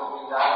الحمد لله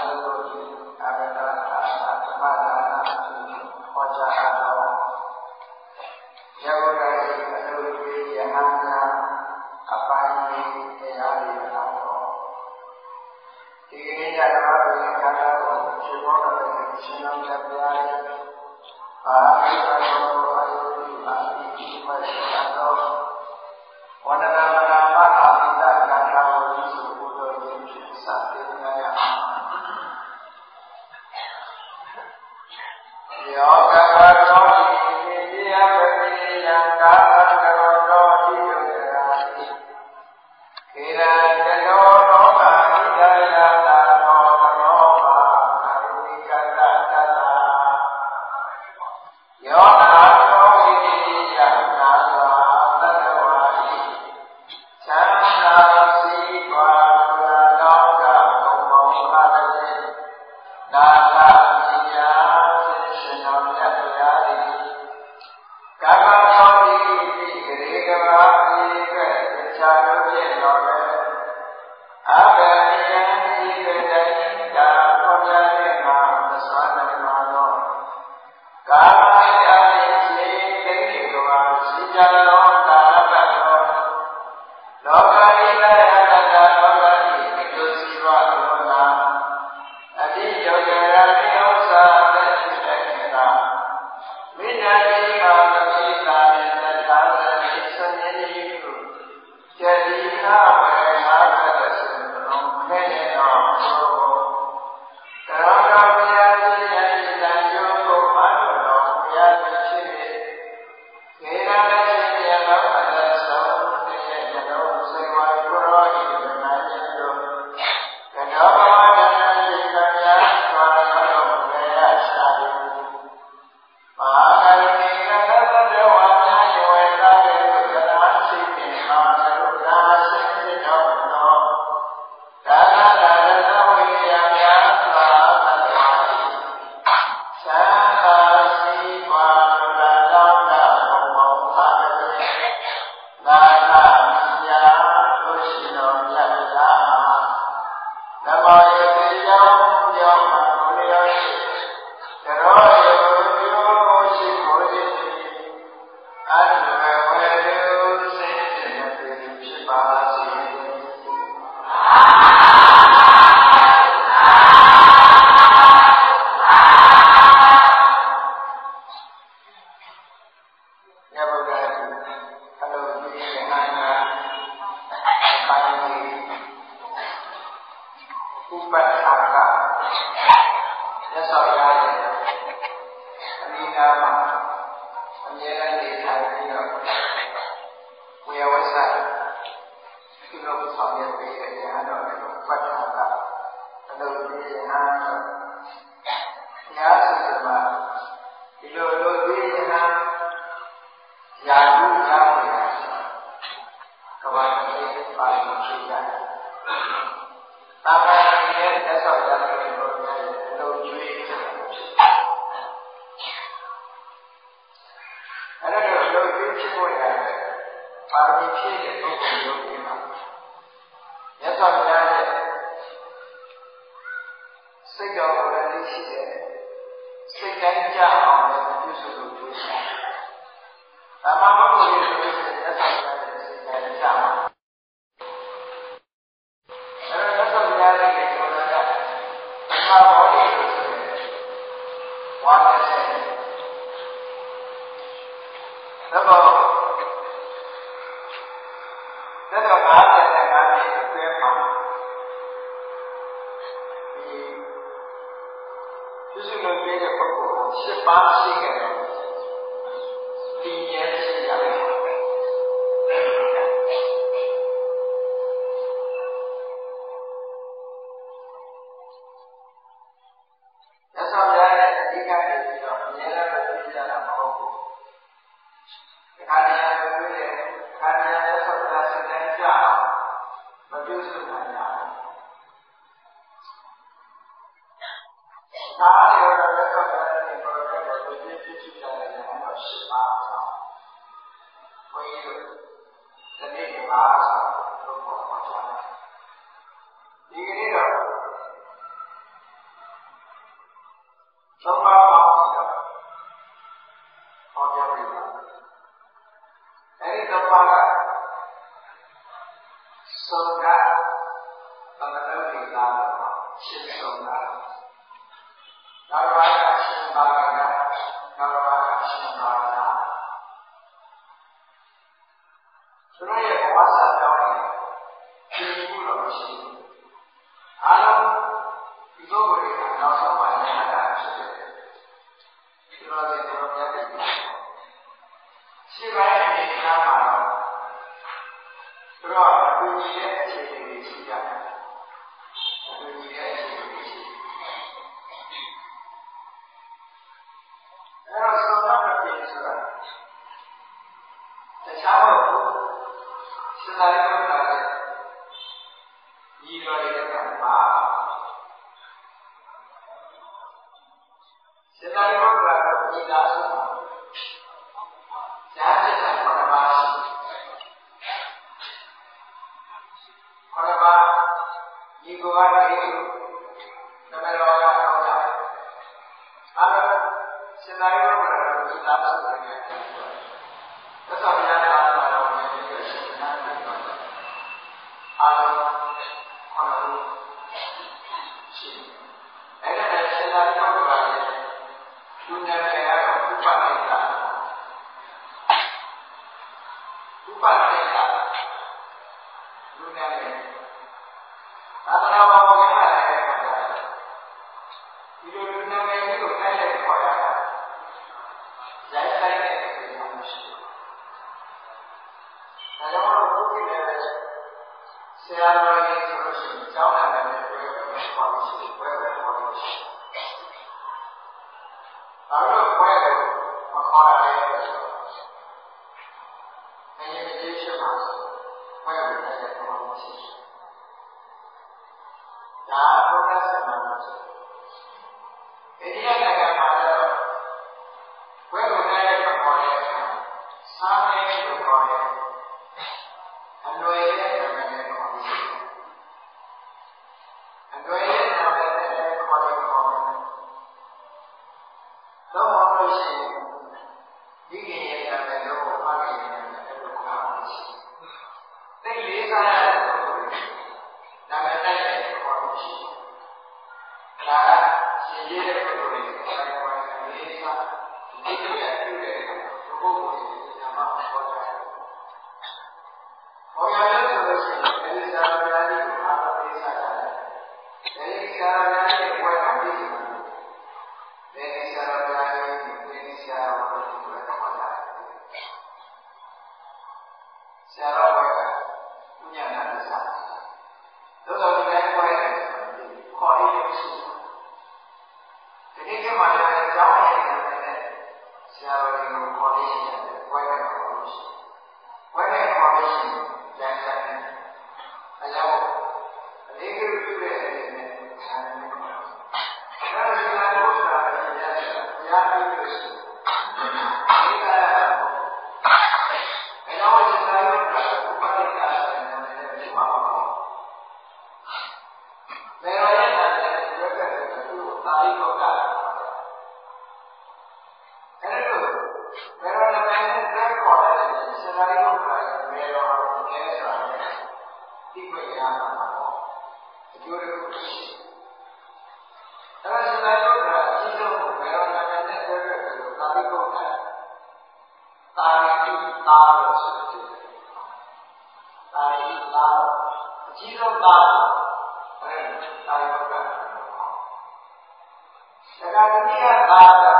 ဒါကတိကသာတာ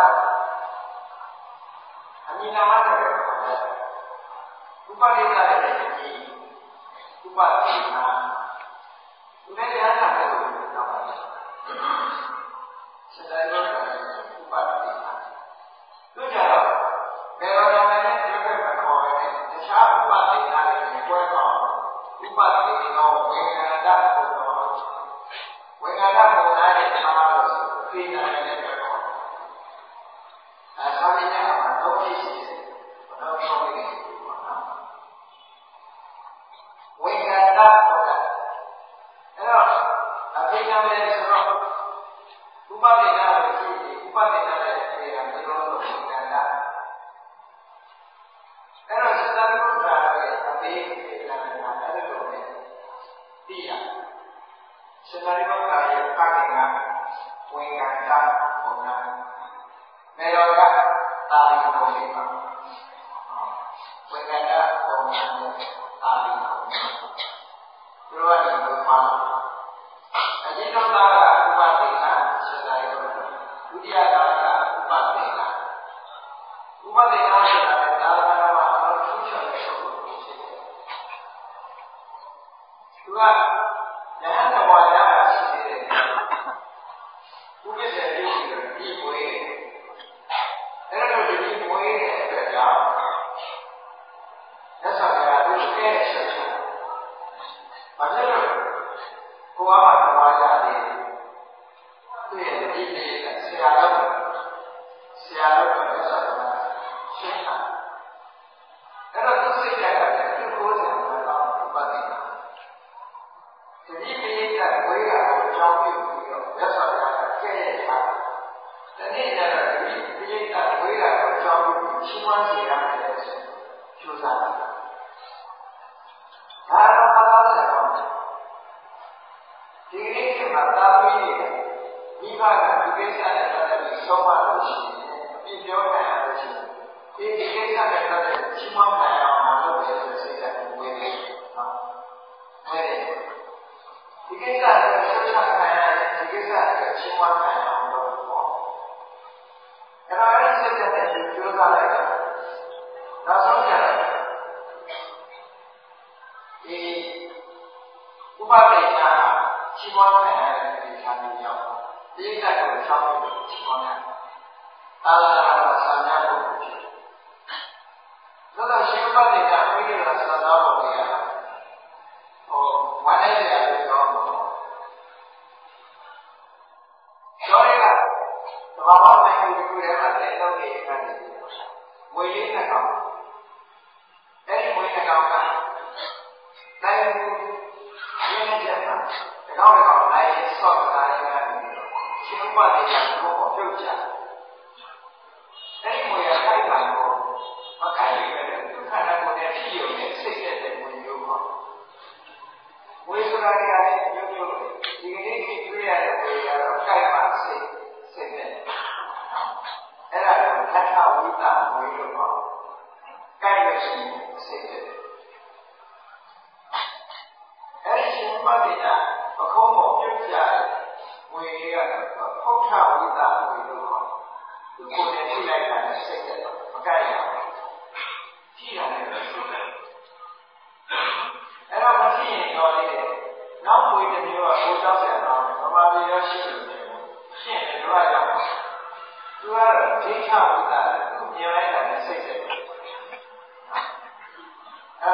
အမိနာမနဲ့ဥပဒေကလည်းဒီဥပဒေနာဒီမဲ့ရတာလည်းတော့ဆက်တယ် ဒီနေ့ကျတော့ဒီပိဋကဝေးတာကိုအကြောင်းပြုပြီးချီးမွမ်းစေရမယ်ဆိုကျိုးစားတာ။ဒါတော့မတော်တဲ့ကောင်းတယ်။ဒီနေ့ကမှသာပြီးနေတယ်။မိဘကဒီကိစ္စနဲ့ပတ်သက်ပြီးဆုံးမလို့ရှိရင်ပြပြောနိုင်ရလို့ရှိရင်ဒီဒီကိစ္စနဲ့ပတ်သက်ချီးမွမ်းနိုင်အောင်လုပ်ရတဲ့စိတ်ဓာတ်ကိုဝေးတယ်။ဟုတ်။အဲဒီဒီကိစ္စကိုဆွချခံရတယ်ဒီကိစ္စကိုချင်းဝါခံရအောင်လုပ်ပေါ့အဲ့တော့အဲ့ဒီစိတ်တဲ့ဒီ ကြိုးစားလိုက်တာနောက်ဆုံးကျတော့ဒီဥပဒေကချင်းဝါခံရတဲ့ဒီခါမျိုးရောက်ဒီကိစ္စကိုဆောင်းပြီးချင်းဝါခံအာလာရဆံရဖို့ဖြစ်တယ်ဒါတော့ရှင်ဥပဒေကဝိရိယဆန္ပြည်ရရှိတယ်ရှင်းတယ်တော့ကြောက်သူကတော့ဒိဋ္ဌဝိတ္တသူမြင်လိုက်တာနဲ့စိတ်နဲ့အဲ့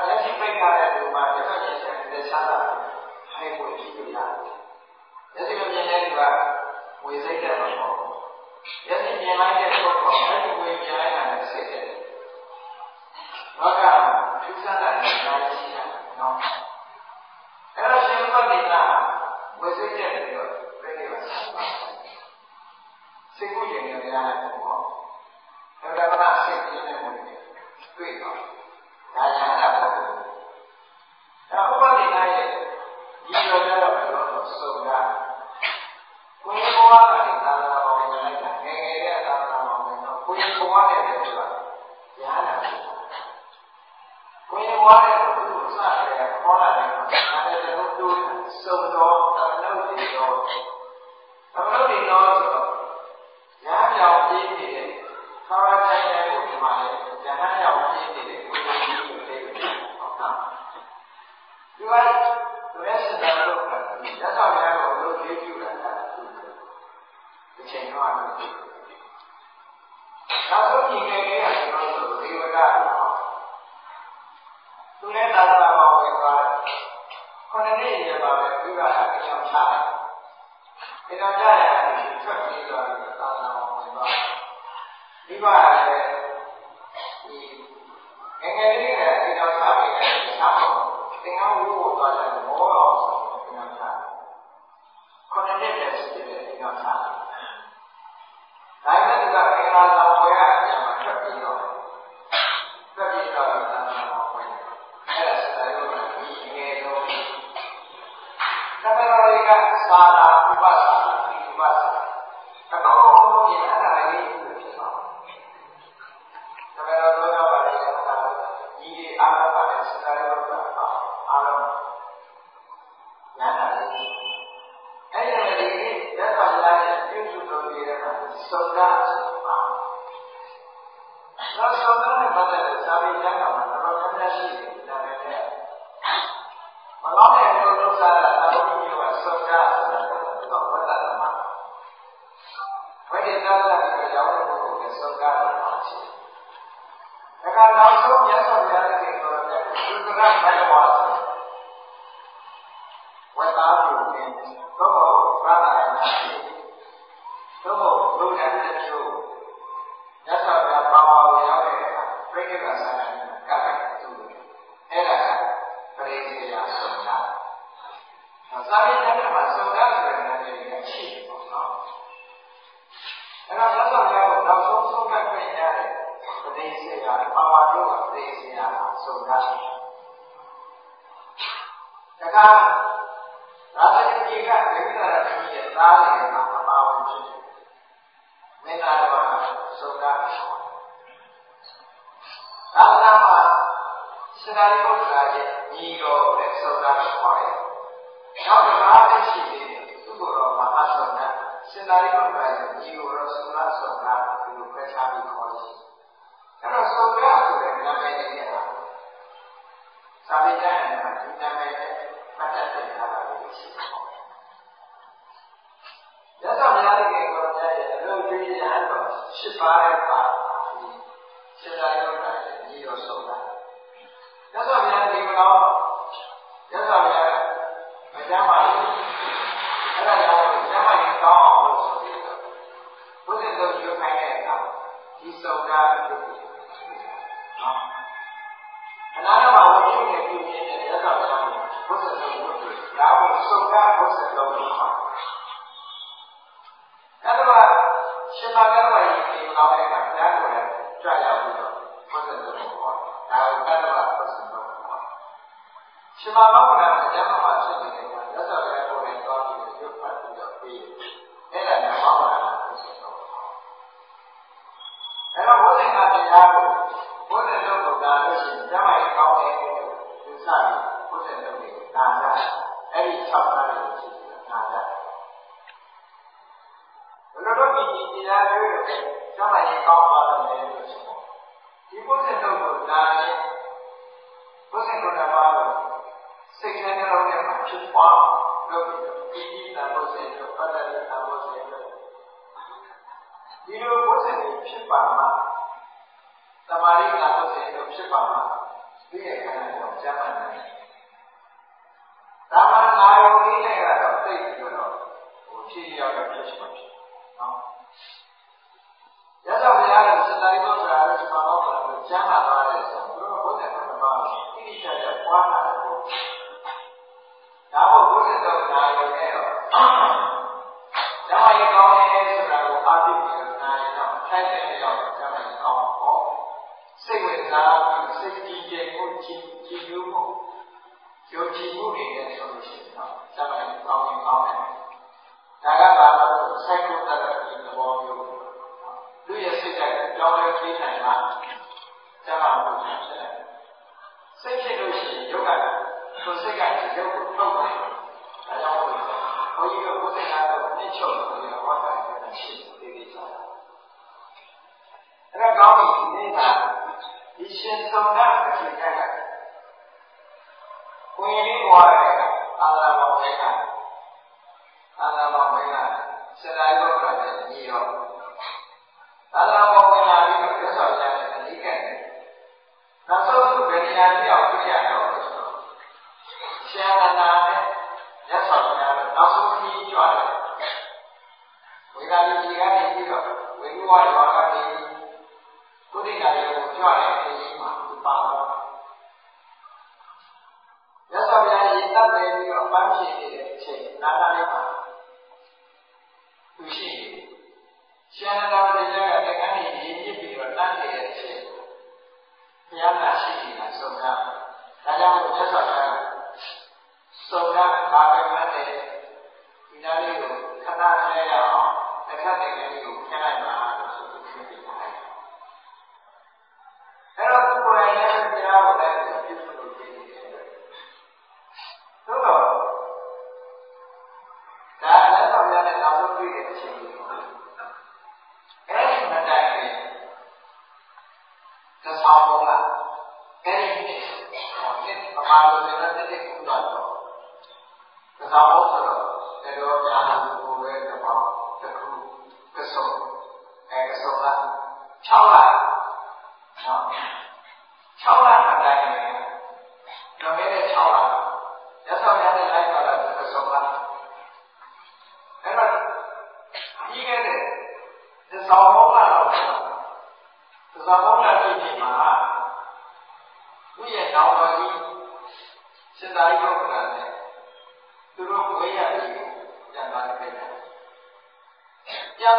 လက်ရှိပိတ်ထားတဲ့လူမှာတစ်ခါချင်းဆက်တဲ့ချားတာဟိုက်ဝင်ကြည့်လို့ရတယ်လက်ရှိမမြင်တဲ့လူကဝေစိတ်တဲ့မှာပေါ့လက်ရှိမြင်လိုက်တဲ့ပုဂ္ဂိုလ်အဲ့ဒီဝေမြင်လိုက်တာနဲ့စိတ်နဲ့ဘာကထူးဆန်းတဲ့နေရာရှိတာနော်အဲ့တော့ရှင်ဘုရားကဝေစိတ်တဲ့ပြီးတော့ပြည့်နေပါဆက်ပါ စိတ်ကိုရင်နေရတယ်ပေါ့အဲ့ဒါကစိတ်ကြီးနေမှုတွေတွေ့တော့ဒါညာတာပေါ့အဲ့ဥပဒေနာရဲ့ဒီလိုကြတော့ဘယ်လိုလဲဆိုတော့ကိုယ်ဘဝကနေသာသာတော်ဝင်လိုက်တာငယ်ငယ်ရဲ့သာသာတော်ဝင်တော့ကိုယ်ဘဝနဲ့တည်းဆိုတာညာတာကိုယ်ဘဝနဲ့ဘုရားစတယ်ခေါ်လာတယ်ဒါလည်းတို့တို့စုံတော့တမနုတ်တွေတော့ သမလို့ဒီတော့ဆိုတော့ရပြောင်းပြေးနေတဲ့ခါရတိုင်းလည်းကိုဒီမှာလည်းဇဟန်ရောက်ပြေးနေတဲ့ကိုယ်ကိုယ်ကိုယ်ကိုယ်ဟုတ်ကဲ့ဒီကသူရဲ့စံတော်ကရသော်ရတော့လို့လေးပြူလာတာအချိန်တော့အဲ့ဒါဆိုဒီငယ်ငယ်ကကျွန်တော်တို့ဒေဝတာတော့သူနဲ့သာသနာပေါ်ဝင်သွားတယ်ခொနည်းရပါပဲသူကလည်းအချောင်းချတယ် ဒီတော့ကြရတယ်ထွက်ပြီးတော့သာသနာ့ဘောင်ဝင်သွားဒီပါလည်းဒီငယ်ငယ်လေးကအကြောင်းချပြီးတယ်ချတော့သင်္ကန်းဝိုးသွားတယ်မောတော့ဆိုတဲ့အကြောင်းချခုနှစ်နှစ်တည်းရှိတဲ့အကြောင်းချဒါပေမဲ့ဒီကမင်္ဂလာဆောင်ဝယ်ရအချိန်မှာထွက်ပြီးတော့ထွက်ပြီးတော့သာသနာ့ အဲ့ဒါကြောင့်ကျမ်းမာရေးကောင်းအောင်လို့ဆိုပြီးတော့ဘုရားတို့ယူခိုင်းတဲ့အခါဒီစုံတာဖြစ်ပြီးနော်အနာဂတ်မှာဝိသုနဲ့ပြုမြင်တဲ့ရသော်ဘုရားဘုရားတို့လုပ်ပြီးဒါကိုစုံတာဘုရားတို့လုပ်ပါအဲ့တော့ရှင်သာကတ္တဝါကြီးဒီကောင်းတဲ့အခါဘုရားကိုလည်းကြွရောက်ပြီးတော့ဘုရားတို့လုပ်ပါဒါကိုကတ္တဝါ ဖြစ်နေတဲ့အခါရသော်ဘုရားကိုလည်းတောင်းပြီး ရုပ်ဖတ်ပြီးတော့ပြီးအဲ့ဒါနဲ့ဘောကလည်းဖြစ်တော့အဲ့တော့ဘုရားကတရားကိုဘုရားတို့ကဒါလို့ရှိရင်ကျမ်းမာရေးကောင်းတဲ့သူစားပြီးဘုရားတို့ကနာကြအဲ့ဒီ၆ပါးကိုရှိတယ်နာကြဘယ်လိုလုပ်ပြီးဒီတရားတွေကိုကျမ်းမာရေးကောင်းပါလို့လဲလို့ဆိုတော့ဒီဘုရားတို့ကဒါနဲ့ဘုရားတို့ကပါလို့စိတ်ထဲနှလုံးထဲမှာဖြစ်ပွားလုပ်ပြီးဒီဒီတန်ဖို့စေတော့ပတ်သက်တဲ့တန်ဖို့စေတော့ဒီလိုဘုရားတွေဖြစ်ပါမှာတမာရီတန်ဖို့စေတော့ဖြစ်ပါမှာဒီရဲ့ခန္ဓာကိုကျမ်းမာတယ်ဒါမှနာယောဂီနဲ့ကတော့သိပြီးတော့ဟိုဖြည့်ရောက်တော့ဖြစ်မှာဖြစ်နော်ရသော်ဘုရားရဲ့စတာရိပုတ္တရာရဲ့စပါတော့ကိုကျမ်းမာသွားတယ်ဆိုတော့ဘုရားကဘုရားတိတိကျကျပွားလာတယ် ဒါမို့ဘုရားတော်နာယုံနဲ့တော့ဓမ္မရေကောင်းတယ်ဆိုတာကိုအာတိပြီးတော့နာယုံတော့ထိုက်တယ်ရောက်ဓမ္မရေကောင်းပေါ့စိတ်ဝင်စားပြီးစိတ်ကြည်ကြည်မှုကြည်ကြည်မှုယုံကြည်မှုတွေနဲ့ဆိုလို့ရှိရင်တော့ဓမ္မရေကောင်းရင်ကောင်းတယ်ဒါကဘာလို့ psychotherapy သဘောမျိုးလူရဲ့စိတ်ဓာတ်ကြောင်းလဲပြေးနိုင်မှာကျမ်းမာမှုဖြစ်တယ်စိတ်ဖြစ်လို့ရှိရင်ယုတ်က ကိုယ်စိတ်ကရုပ်ကိုထုတ်တယ်။ဒါကြောင့်ဘုန်းကြီးကကိုယ်စိတ်ကတော့နှိမ့်ချုပ်ပြီးတော့ဝါတာနဲ့ရှိသေးသေးစားတာ။အဲ့ဒါကောင်းပြီ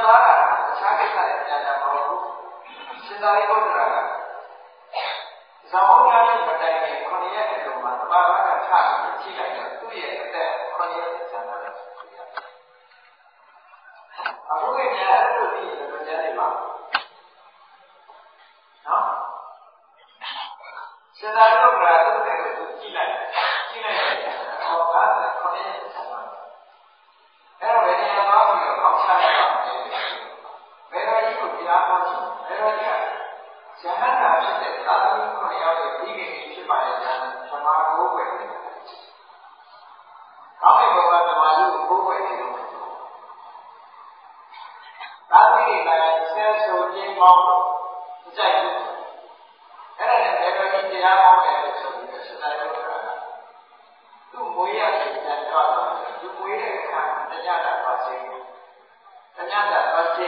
သွားတာအခြားကိစ္စတွေပြန်တာမဟုတ်ဘူးစဉ်းစားရုံကဇောင်းရတဲ့မတိုင်ခင်ခொနည်းရဲ့အလုံးမှာတပါးကချပြီးထိလိုက်တော့သူ့ရဲ့အသက်ခொနည်းရဲ့ကျန်တာလည်းအခုကလည်းအဲ့လိုကြည့်လို့ကြားနေပါနော်စဉ်းစားလို့ကသူ့တဲ့ကိုကြည့်လိုက်ကြည့်လိုက်ဟောကားခொနည်းရဲ့ကျန်တာအဲ့တော့ဘယ်နေရာမှာပြီးတော့အောက်ချလိုက်တော့ဘယ် တော့ကြီးကိုတရားဟောချင်ဘယ်တော့ကြီးကဇာတ်နာဖြစ်တဲ့သာသမီခုနှစ်ယောက်ရဲ့ဒီကိစ္စဖြစ်ပါရဲ့ဇာတ်ဓမ္မကိုပဲ။အောက်ဘက်ကဓမ္မကြီးကိုကိုယ်ပဲနေလို့သာသမီတွေလည်းဆဲဆိုခြင်းပေါင်းတော့မကြိုက်ဘူး။အဲ့ဒါနဲ့ဘယ်တော့ကြီးတရားဟောမယ်လို့ဆိုပြီးတော့စတဲ့တော့သူ့မွေးရတဲ့ကြံတော့သူမွေးတဲ့အခါတညတာပါစေ။တညတာပါစေ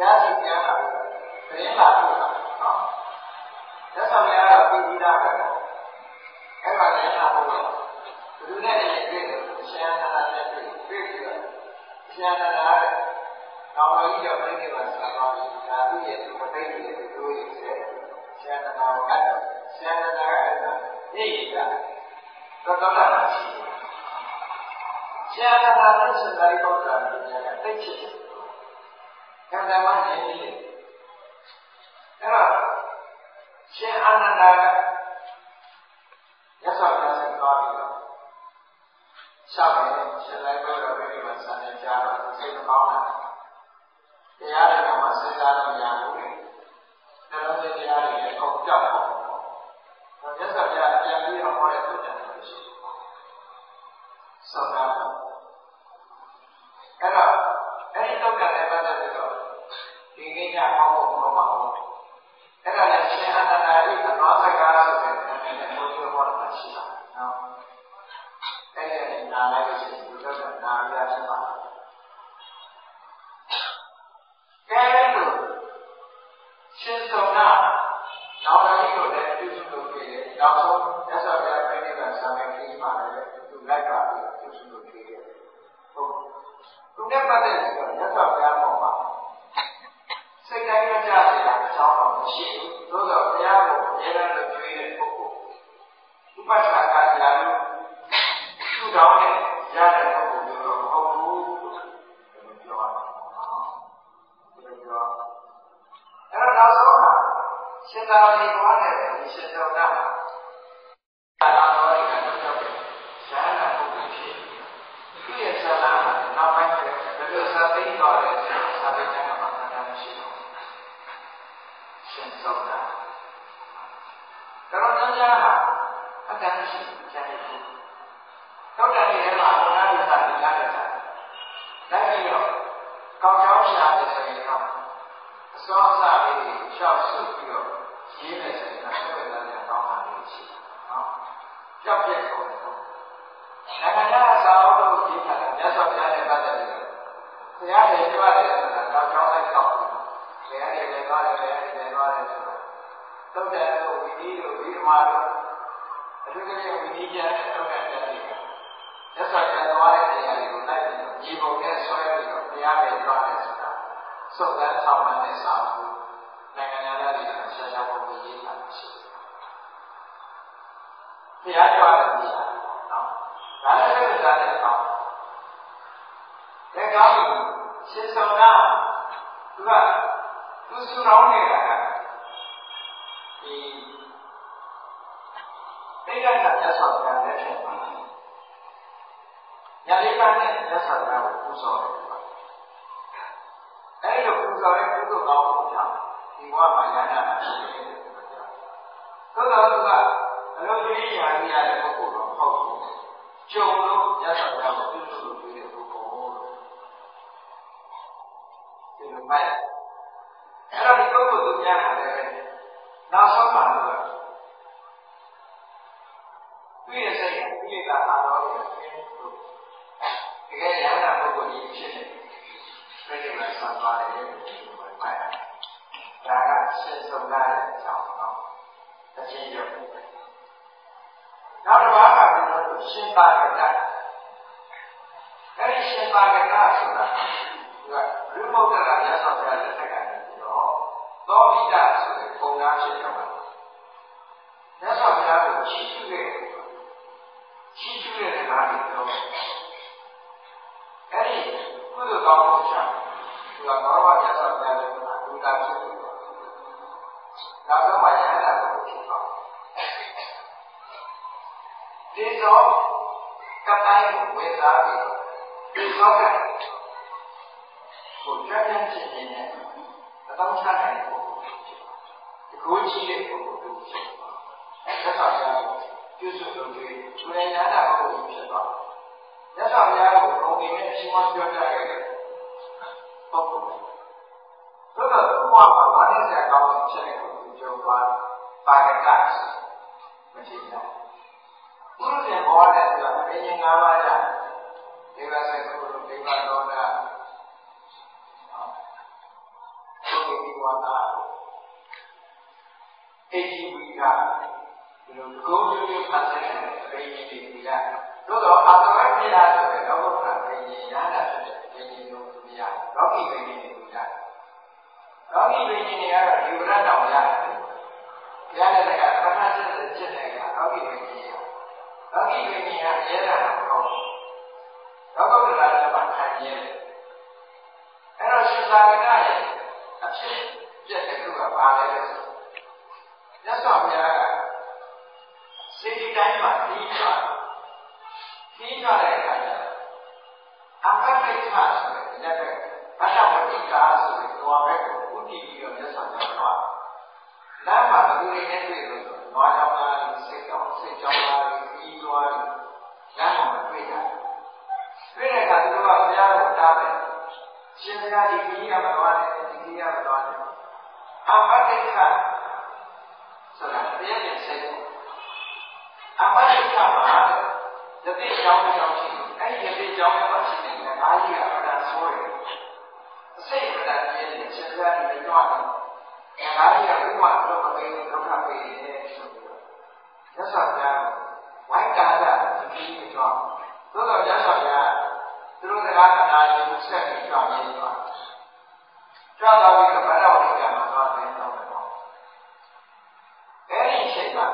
ဘုရားရှိပြန်လာပြီးသတင်းလာပို့တာနော်သက်ဆောင်ရတော့ပြီးပြီးသားပဲအဲ့မှာလည်းလာပို့တော့ဘုရားနဲ့တွေ့တယ်ဆရာနာနာနဲ့တွေ့တွေ့ပြီးတော့ဆရာနာနာတဲ့တော်တော်ကြီးတော့ပြိနေပါဆက်သွားပြီဒါသူ့ရဲ့သူမသိတဲ့သူတို့ရဲ့ဆရာနာနာကိုကတ်ဆရာနာနာကအဲ့ဒါနေရတာတော်တော်လာရှိတယ်ဆရာနာနာနဲ့စကားပြောတာကတိတ်ချစ်တယ် ကံတမနေနေတယ်အဲ့တော့ရှင်အာနန္ဒာကရသော်ပြဆက်သွားပြီးတော့ရှောက်တယ်ရှင်လည်းပြောတော့ဘယ်ဒီမှာစံနေကြတော့စိတ်မကောင်းတာတရားတွေကမှစဉ်းစားလို့မရဘူးလေနှလုံးသွင်းတရားတွေလည်းကုန်ကြောက်ပါဘူး။မြတ်စွာဘုရား လိုစာသိတော်လဲစာပေကျမ်းမှာမှတ်ထားရှိတော့ရှင်သောတာတော်တော်များများအတ္တရှိကျန်တယ်သောတာရဲ့မှာဘုရားရဲ့စာဒီလားတဲ့စာလိုက်ပြီးတော့ကောင်းကောင်းရှာတယ်ဆိုရင်တော့အစောအစလေးတွေရှောက်ဆုပ်ပြီးတော့ရေးမယ်ဆိုရင်တော့ဆက်ပြီးတော့ကောင်းတာလေးရှိတယ်နော်ကြောက်ပြက်ကုန်တယ်နိုင်ငံခြားစာအုပ်လို့ရေးထားတယ်မြတ်စွာဘုရားနဲ့ပတ်သက်ပြီးတော့ ဘုရားရဲ့ကြွတယ်ဆိုတာတော့ကြောင်းလိုက်တော့ဘုရားရဲ့လည်းသွားတယ်ဘုရားရဲ့လည်းသွားတယ်ဆိုတာသုတ်တယ်လို့ဝိနည်းလို့ဝိဓမာလို့အထူးသဖြင့်ဝိနည်းကျမ်းနဲ့သုတ်တယ်တက်ပြီးမြတ်စွာဘုရားသွားတဲ့နေရာတွေကိုလိုက်ပြီးတော့ဒီပုံနဲ့ဆွဲပြီးတော့ဘုရားရဲ့သွားတယ်ဆိုတာစုံစမ်းဆောင်မှတဲ့စာအုပ်နိုင်ငံသားတွေကရှာရှာပုံပြရေးထားရှိတယ်ဘုရားကြွတယ်ဒီနော်ဒါလည်းစိတ်ဓာတ်နဲ့ပေါင်း တယ်ကောင်းပြီရှင်ဆောင်တာသူကသူစုတော်နေတာကဒီတိတ်ကတ်မြတ်စွာဘုရားလက်ထက်မှာညာလေးပါးနဲ့မြတ်စွာဘုရားကိုပူဇော်တယ်အဲဒီလိုပူဇော်တဲ့ကုသိုလ်ကောင်းမှုကြောင့်ဒီဘဝမှာရဟန္တာရှိတယ်သို့တော်သူကအလုံးကြီးရာကြီးရတဲ့ပုဂ္ဂိုလ်တော့ဟုတ်ဘူးကြုံလို့ရသော်ဘုရားကိုပြုစုလို့ပြီးတဲ့ပုဂ္ဂိုလ်လို့ ဒီလိုမှတ်အဲ့တော့ဒီပုဂ္ဂိုလ်သူများကလည်းနောက်ဆုံးမှတော့သူရဲ့စိတ်ကပြည့်တာအားလုံးကိုသိလို့တကယ်ရဟန္တာပုဂ္ဂိုလ်ကြီးဖြစ်နေပြည့်စုံဆံသွားတယ်လို့ပြောပါတယ်ဒါကရှင်းဆုံးလာတဲ့အကြောင်းနော်အချင်းရုပ်နောက်တစ်ပါးကပြောလို့ရှင်ပါကတအဲဒီရှင်ပါကတဆိုတာ ရှင်ဘုရားဒီကြီးကမသွားနဲ့ဒီကြီးကမသွားနဲ့အမတ်တိတ်ခါဆိုတာတရားနဲ့စိတ်အမတ်တိတ်ခါမှာယတိကြောင်းကြောင်းရှိအဲ့ဒီယတိကြောင်းမှာရှိနေတဲ့အားကြီးကအမှန်ဆိုးတယ်အစိတ်အမှန်ပြည့်နေရှင်ဘုရားဒီကြွားတယ်အားကြီးကဘုရားတော့မပေးဒုက္ခပေးတယ်ဆိုပြီးတော့ရသော်ဘုရားဝိုင်းကာတာဒီကြီးကြောင်းသို့တော်ရသော်ဘုရား သူတို့ကနာနာယူဆက်ပြီးကြောင်းရင်းသွားကြောက်တော့ပြီးတော့ဗဒဝတိကမှာသွားတယ်တော့တယ်အဲ့ဒီချိန်မှာ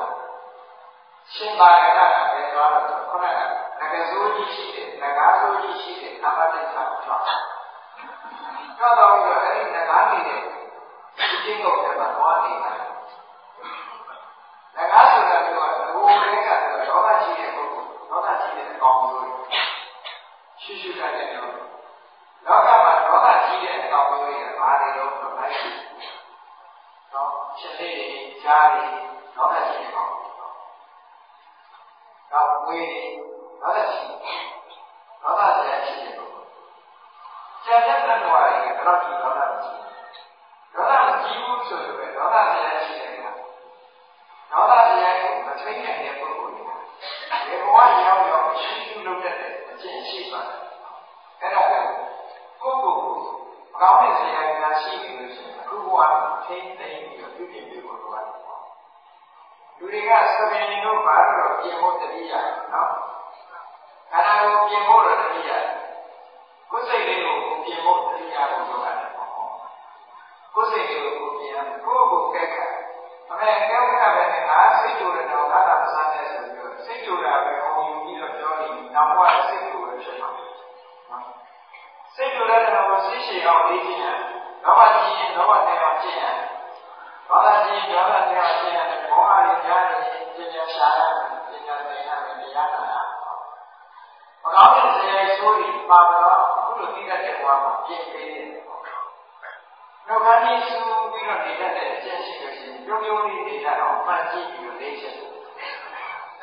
ရှင်သာရကကပဲသွားတော့ခုနကငကစိုးကြီးရှိတယ်ငကားစိုးကြီးရှိတယ်အမတိတ်ကထွက်ထွက်တော့ပြီးတော့အဲ့ဒီငကားနေတဲ့ဒီကျင်းကုန်ထဲမှာသွားနေတာငကားဆိုတာကဘိုးလေးကတော့ယောဂရှိတဲ့ပုဂ္ဂိုလ်ယောဂရှိတဲ့အကောင်မျိုး ရှိရှိတတ်တဲ့ယောလောကမှာယောဂရှိတဲ့အကောင်မျိုးတွေကဘာတွေလို့ပြောလိုက်နော်ရှင်လေးတွေကြားတွေယောဂရှိတဲ့ကောင်တော့ဝေဒေါသရှိဒေါသတရားရှိတယ်လို့ကျန်တဲ့တန်တော်တွေကဘယ်တော့ဒီဒေါသမရှိဒေါသမကြည့်ဘူးဆိုရင်ဒေါသတရားရှိတယ်ကဒေါသတရားကိုမထိန်နိုင်တဲ့ပုဂ္ဂိုလ်တွေကဘယ်ဘဝရောက်ရောက်ရှိရှိလုပ်တဲ့အ ကျင့်ရှိပါတယ်အဲ့ဒါကကိုယ့်ကိုယ်ကိုကောင်းတဲ့ဇာတ်များရှိပြီလို့ဆိုရင်အခုဘဝထိန်သိမ့်ပြီးတော့ပြုပြင်ပြီးဖို့လိုပါတယ်လူတွေကသဘင်တို့ဘာလို့ပြင်ဖို့တတိယနော်ခန္ဓာကိုပြင်ဖို့တော့တတိယကိုယ်စိတ်လေးကိုပြင်ဖို့တတိယကိုလုပ်ရတယ်ပေါ့ကိုယ်စိတ်လေးကိုပြင်ရမယ်ကိုယ့်ကိုကဲခါ အမေကဲခါပဲငါစိတ်ကြိုတယ်တော့ငါကမစားနဲ့ဆိုပြီးတော့စိတ်ကြိုတာပဲဟောယူပြီးတော့ပြောနေနောက်ဘဝစိတ်ကြိုပဲဖြစ်မှာနော်စိတ်ကြိုတဲ့တော့စိတ်ရှည်အောင်လေးခြင်းရတော့မှကြည့်ရင်တော့နဲ့အောင်ကျင့်ရဘာသာကြည့်ဘာသာတရားကျင့်ရတယ်ဘောဟာရကြားနေပညာရှာရမယ်ပညာသင်ရမယ်တရားနာရမကောင်းတဲ့ဇေယျဆိုးကြီးပါတော့အခုလိုသိတတ်တဲ့ဘဝမှာပြင်ပေးတယ် နှုတ်ခမ်းကြီးစူးပြီးတော့နေတတ်တဲ့အကျင့်ရှိလို့ရှိရင်ပြုံးပြုံးလေးနေတတ်အောင်မှတ်ကြည့်ပြီးတော့နေချက်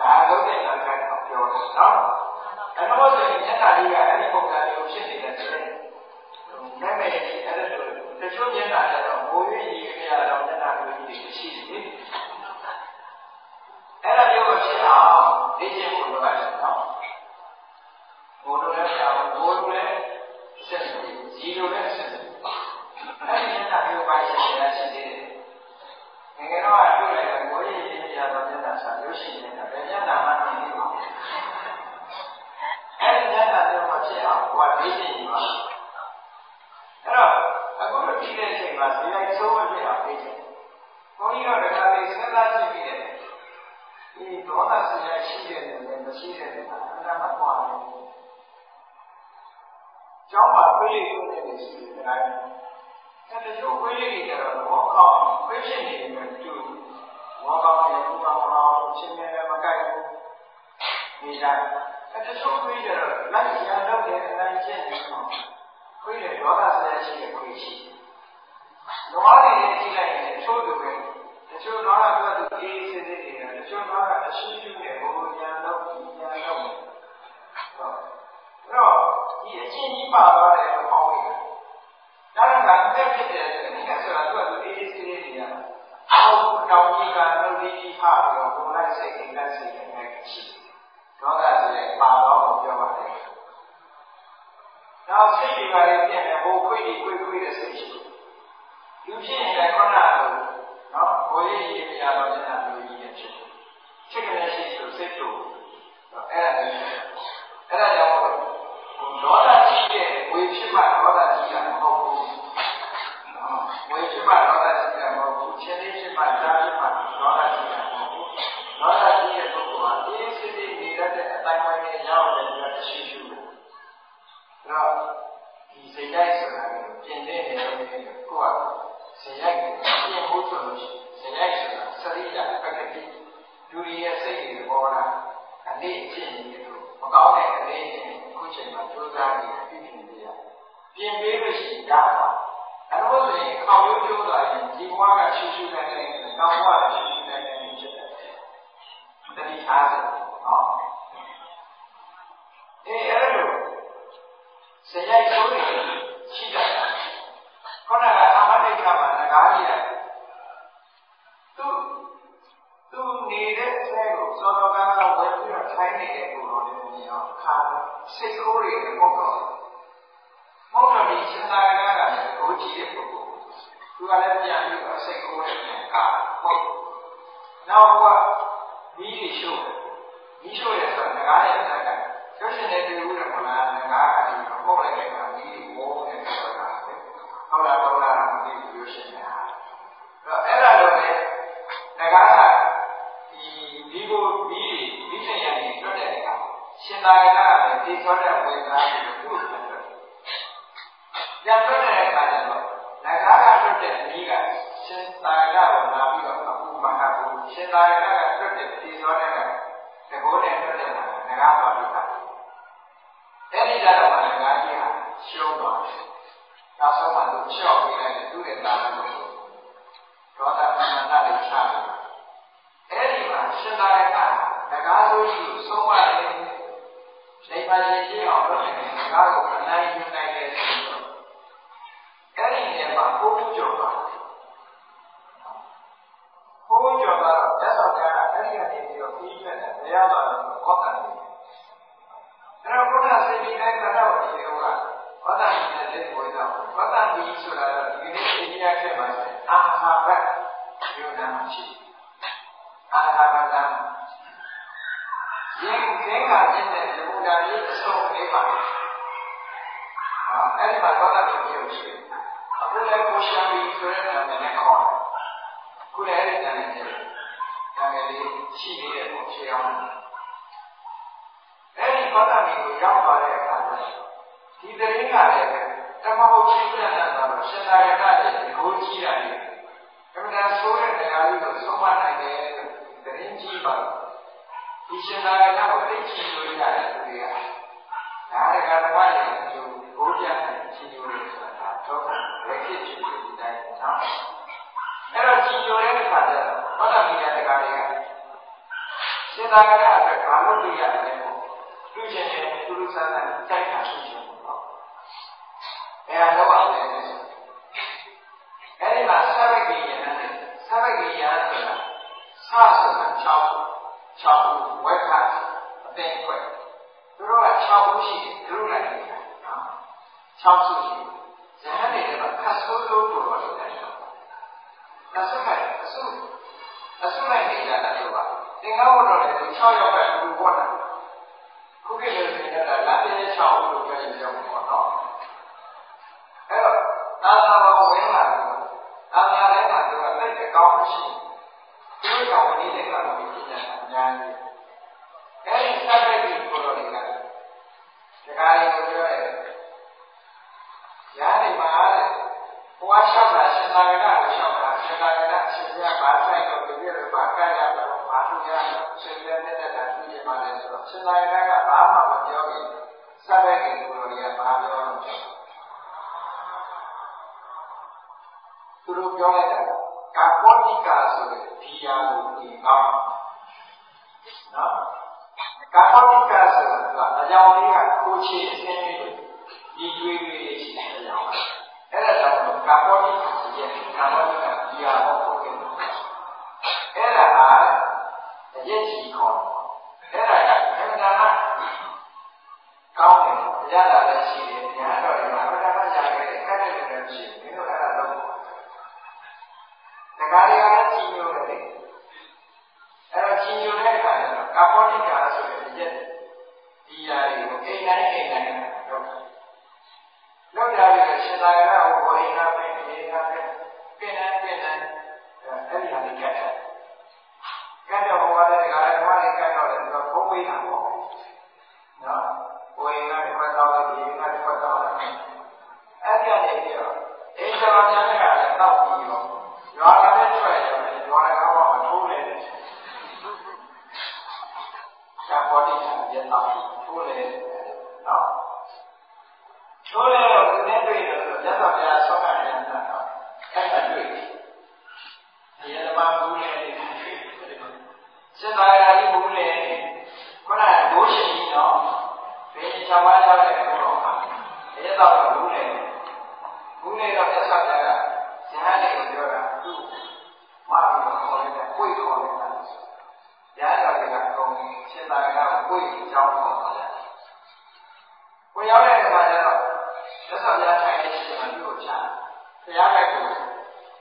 ဒါလုံးတဲ့လမ်းကတော့ပြောတယ်နော်အဲ့တော့ဆိုရင်မျက်နှာလေးကအဲ့ဒီပုံစံမျိုးဖြစ်နေတယ်တဲ့မဲ့မဲ့အဲ့ဒါလိုတချို့မျက်နှာကျတော့ဘိုးကြီးကြီးကြရတော့မျက်နှာမျိုးကြီးတွေရှိတယ်အဲ့ဒါမျိုးဖြစ်အောင်လေ့ကျင့်ဖို့လိုပါတယ်နော်ဘိုးတို့လည်းပြောင်းဘိုးတို့လည်းဆက်ပြီးဇီလိုလည်းဆက် ပြီးအဲ့ဒီမျက်နှာမျိုးပါရှိရရှိသေးတယ်ငယ်ငယ်တော့တွေ့လိုက်တဲ့ဘိုးကြီးကြီးကြရတော့မျက်နှာစားရုပ်ရှင်နေတာဘယ်မျက်နှာမှမသိဘူးအဲ့ဒီမျက်နှာမျိုးမဖြစ်အောင်ကိုယ်ကလေ့ကျင့်နေပါအဲ့တော့အခုလိုကြည့်တဲ့အချိန်မှာဒီလိုက်ဆုံးမဖြစ်အောင်လေ့ကျင့်ဘုန်းကြီးတို့ကလည်းစဉ်းစားကြည့်ပြီးတယ်ဒီဒေါသဆရာရှိတဲ့နဲ့မရှိတဲ့နဲ့အမှန်မှပွားတယ်။ကျောင်းမှာခွေးလေးကိုနေရှိတယ် ဒါကအဲ့ဒါကျိုးခွေးလေးတွေကတော့ဘောကောင်းခွေးဖြစ်နေတယ်တူဘောကောင်းရဲ့ဘူကောင်းအောင်ချင်းနေလည်းမကိုက်ဘူး။ဒီကအဲ့ဒါကျိုးခွေးတွေကတော့လိုက်ရတော့တဲ့အတိုင်းကျင့်နေတော့ခွေးတွေဒေါသဆရာရှိတဲ့ခွေးရှိတယ်။လောကကြီးကြည့်လိုက်ရင်ချို့တူပဲတချို့တော့ကတော့သူအေးအေးဆေးဆေးနေတာတချို့တော့အရှိရှိနဲ့ဘုံညာတော့ညာတော့ဟုတ်တော့ဒီအချင်းကြီးပါသွားတယ်လို့ဟောင်းနေတာ ဒါကလည်းတက်ဖြစ်တယ်ဆိုရင်ဒီကဆိုတာသူကသူအေးအေးဆေးဆေးနေရတာအောက်တောင်ကြီးကနှုတ်ကြီးဟာပြီးတော့ဘုံလိုက်စိတ်ကိလက်စိတ်နဲ့ရှိဒေါသဆိုရင်ပါတော့ပြောပါတယ်နောက်စိတ်တွေကလည်းပြည့်တယ်ဘိုးခွေးတွေခွေးခွေးတဲ့စိတ်ရှိလူဖြစ်ရင်လည်းခုနကနော်ဘိုးကြီးကြီးပြရတော့တဲ့မျိုးကြီးနဲ့ဖြစ်တယ်ချစ်ကနေရှိလို့စိတ်တို့အဲ့ဒါလည်းအဲ့ဒါကြောင့် ဒေါသကြီးတဲ့ဝေဖြစ်မှဒေါသကြီးတာမဟုတ်ဘူးနော်ဝေဖြစ်မှဒေါသကြီးတာမဟုတ်ဘူးချင်းလေးဖြစ်မှဓာတ်ဖြစ်မှဒေါသကြီးတာမဟုတ်ဘူးဒေါသကြီးတဲ့ပုဂ္ဂိုလ်ကအေးစစ်စစ်နေတတ်တဲ့အတိုင်းဝိုင်းနဲ့ရောက်တယ်ဆိုတာရှိရှိတယ်နော်ဒီစိတ်တိုင်းဆိုတာကိုပြင်တဲ့နေရာကိုကိုယ့်ကဇင်ရိုက်ကိုပြင်ဖို့ဆိုလို့ရှိရင်ဇင်ရိုက်ဆိုတာစရိယာပက္ခတိလူတွေရဲ့စိတ်တွေပေါ်လာအလေးအကျင့်တွေတို့မကောင်းတဲ့အလေးအကျင့် ခုချိန်မှာကြိုးစားပြီးပြုပြင်နေရပြင်ပေးလို့ရှိရင်ရပါအဲ့တော့ဆိုရင်ခေါင်းရိုးကျိုးသွားရင်ဒီဘဝကရှူရှူနိုင်တယ်တောင်းဘဝကရှူရှူနိုင်တယ်ဖြစ်တယ်တတိထားတယ်နော်အေးအဲ့လိုဇင်ရိုက်ဆိုးတွေရှိတတ်တာခုနကအမတိတ်ခါမှာငကားကြီးတယ်သူသူနေတဲ့ဆဲကိုစောတော်ကကဝယ်ပြီးတော့ထိုင်းနေတဲ့ကိုတော်လေး မြင်အောင်ခါစိတ်ကိုယ်တွေပုတ်တော့မောက်တော်ဒီစင်တာကကလည်းကိုကြီးတဲ့ပုဂ္ဂိုလ်သူကလည်းပြန်ပြီးတော့စိတ်ကိုယ်တွေပြန်ကာပုတ်နောက်ကဒီရှိရှို့ဒီရှို့ရဆိုငကားရဲ့ဆက်ကကျရှင်တဲ့တူဦးတယ်မလားငကားကဒီပုတ်လိုက်တဲ့အခါဒီဘောနဲ့ဆိုတာဟုတ်လားဟုတ်လားမသိဘူးပြောရှင်နေတာအဲ့တော့အဲ့ဒါလိုနဲ့ငကားကဒီဒီဒီကိုပြီးပြီးချိန်ရနေတွက်တဲ့အခါ ရှင်သာရကလည်းဒီသောတဲ့ဝေဒနာကိုသူ့ကိုတွက်ပြန်တွက်တဲ့အခါကျတော့ငကားကတွက်တဲ့ဤကရှင်သာရကိုလာပြီးတော့အခုမဟာဘူးရှင်သာရကတွက်တဲ့ဒီသောတဲ့ကတကောနဲ့တွက်တဲ့ငကားတော်လို့တာအဲ့ဒီကြတော့ငကားကြီးဟာရှုံးသွားတယ်နောက်ဆုံးမှသူချော့ပြီးလိုက်သူ့ရဲ့သားလို့ဒေါသပဏ္ဏလေးချတယ်အဲ့ဒီမှာရှင်သာရကငကားဆိုရှိဆုံးမတယ် နေပါရင်ကြည့်အောင်လုပ်နေတယ်ငကားကိုအနိုင်ယူနိုင်တယ်ဆိုတော့အဲ့ဒီနေရာမှာဘုန်းကြော်ပါဘုန်းကြော်တော့မြတ်စွာဘုရားကအဲ့ဒီကနေပြီးတော့ပြီးပြတယ်တရားတော်ကိုဟောတာတယ်အဲ့တော့ဘုရားစိတ်ကြီးတိုင်းကတော့ဒီလိုကဝတ္တန်ကြီးတဲ့ဘုရားဝတ္တန်ကြီးဆိုတာဒီနေ့သိရခဲ့ပါစေအာဟာဘတ်ယုံနာရှိအာဟာဘတ်ကရင် ခင်းကပြည့်တဲ့ဘုရားကြီးအဆုံးလေးပါဟာအဲ့ဒီမှာဝတ္တန်ကြီးရုပ်ရှိအခုလည်းကိုရှာပြီးဆိုတဲ့နာမည်နဲ့ခေါ်တယ်ခုလည်းအဲ့ဒီနာမည်နဲ့နာမည်လေးရှိနေတဲ့ပုံချေအောင်အဲ့ဒီဝတ္တန်ကြီးကိုရောက်သွားတဲ့အခါဒီတရင်ကလည်းတမဟုတ်ချင်းပြန်လာတော့ရှင်သာရကလည်းဒီကိုကြီးတာလေအမှန်ဆိုးတဲ့တရားလေးကိုဆုံးမနိုင်တယ်တရင်ကြီးပါ ဒီရှင်သာရကကိုသိချင်လို့ရတယ်သူတွေကဒါရကဓမ္မရဲ့အကျိုးကိုပြန်တယ်ချင်လို့ဆိုတာတော့လက်ဖြစ်ဖြစ်ဒီတိုင်းနော်အဲ့တော့ချင်လို့တဲ့အခါကျတော့ဘာသာမိရတဲ့ကားတွေကရှင်သာရကအတွက်ဘာလို့ပြရတယ်လဲသူချင်းချင်းသူလူဆန်းဆန်းတိုက်တာရှိချင်အဲဒါတော့ပါတယ်အဲဒီမှာသဗ္ဗကိယနဲ့သဗ္ဗကိယဆိုတာစဆိုတာ 6 6ဝက်ခအသိခွဲသူတို့က6ခုရှိတယ်သူတို့လည်းနေတာနော်6ခုရှိဇာတ်နေတဲ့မှာခတ်ဆိုးလို့ပေါ်လာတယ်နော်ဒါဆိုမှအဆုအဆုလိုက်နေတာတော့ပါသင်္ကန်းဝတ်တော်လည်း6ရောက်ပဲလူဝတ်တာခုခေတ်လည်းနေတာလမ်းပြည့်6လို့ပြောရင်ပြောမှာပေါ့နော်အဲ့တော့သာသာဝဝင်လာတယ်။အာမြာလည်းကသူကတိတ်အကောင်းမရှိဘူး။ဒီကောင်ဒီတဲ့ကတော့ပြည့် နေတာအများကြီး။အဲ့ဒီစက်တဲ့ဒီကိုလိုတွေကဒီကားလေးကိုပြောတယ်။ရားနေမှာတဲ့။ဘဝလျှောက်တာရှင်သာရကကိုလျှောက်တာရှင်သာရကရှင်ပြဘာဆိုင်တော့ဒီလိုဘာကရတော့ဘာလို့ရရှင်ပြတဲ့တဲ့တာသူကြီးမှလည်းဆိုတော့ရှင်သာရကဘာမှမပြောဘူး။စက်တဲ့ဒီကိုလိုတွေကဘာပြောလို့သူတို့ပြောလိုက်တာကာပောတိကာဆိုတဲ့ဒီယာကိုဒီကောင်း နော်ကာပောတိကာဆိုတာအကြောင်းလေးကကိုချီအစင်းလေးဒီကျွေးလေးလေးရှိတဲ့အကြောင်းအဲ့ဒါကြောင့်ကာပောတိကာဆိုရဲ့ကာပောတိကာဒီယာဟောဖို့ကဲအဲ့ဒါဟာအရေးကြီးခေါ်အဲ့ဒါကအမှန်တရားကောင်းတယ်တရားလာလည်းရှိတယ်ညာတော်တွေမှာအမှန်တရားရခဲ့တဲ့ခက်တဲ့တွေရှိတယ်မင်းတို့အဲ့ဒါတော့တခါလေးကလည်းကြီးညိုတယ်လေအဲ့တော့ကြီးညိုတဲ့ အခါကျတော့ကာဘောနစ်ကာဆိုတဲ့ရက်ဒီယာတွေကိုအိမ်တိုင်းအိမ်တိုင်းတော့လောက်တာပြီးရှင်သာရကဟိုအိမ်က ဝါရောက်တဲ့ဘုရောမှာအဲတော့ဘူးလေဘူးလေတော့ဆက်ဆောက်တာကဇာတ်လေးကိုပြောတာသူ့မာပြီးခေါ်လိုက်တဲ့ကိုယ်ခေါ်လိုက်တာ။ရားတော်ကကုံရှင်သာကကိုယ်အကြောင်းခေါ်တာ။ကိုရောက်တဲ့အခါကျတော့သက်ဆောင်ရထိုင်နေရှိမှသူ့ကိုချာ။ဘုရားကကို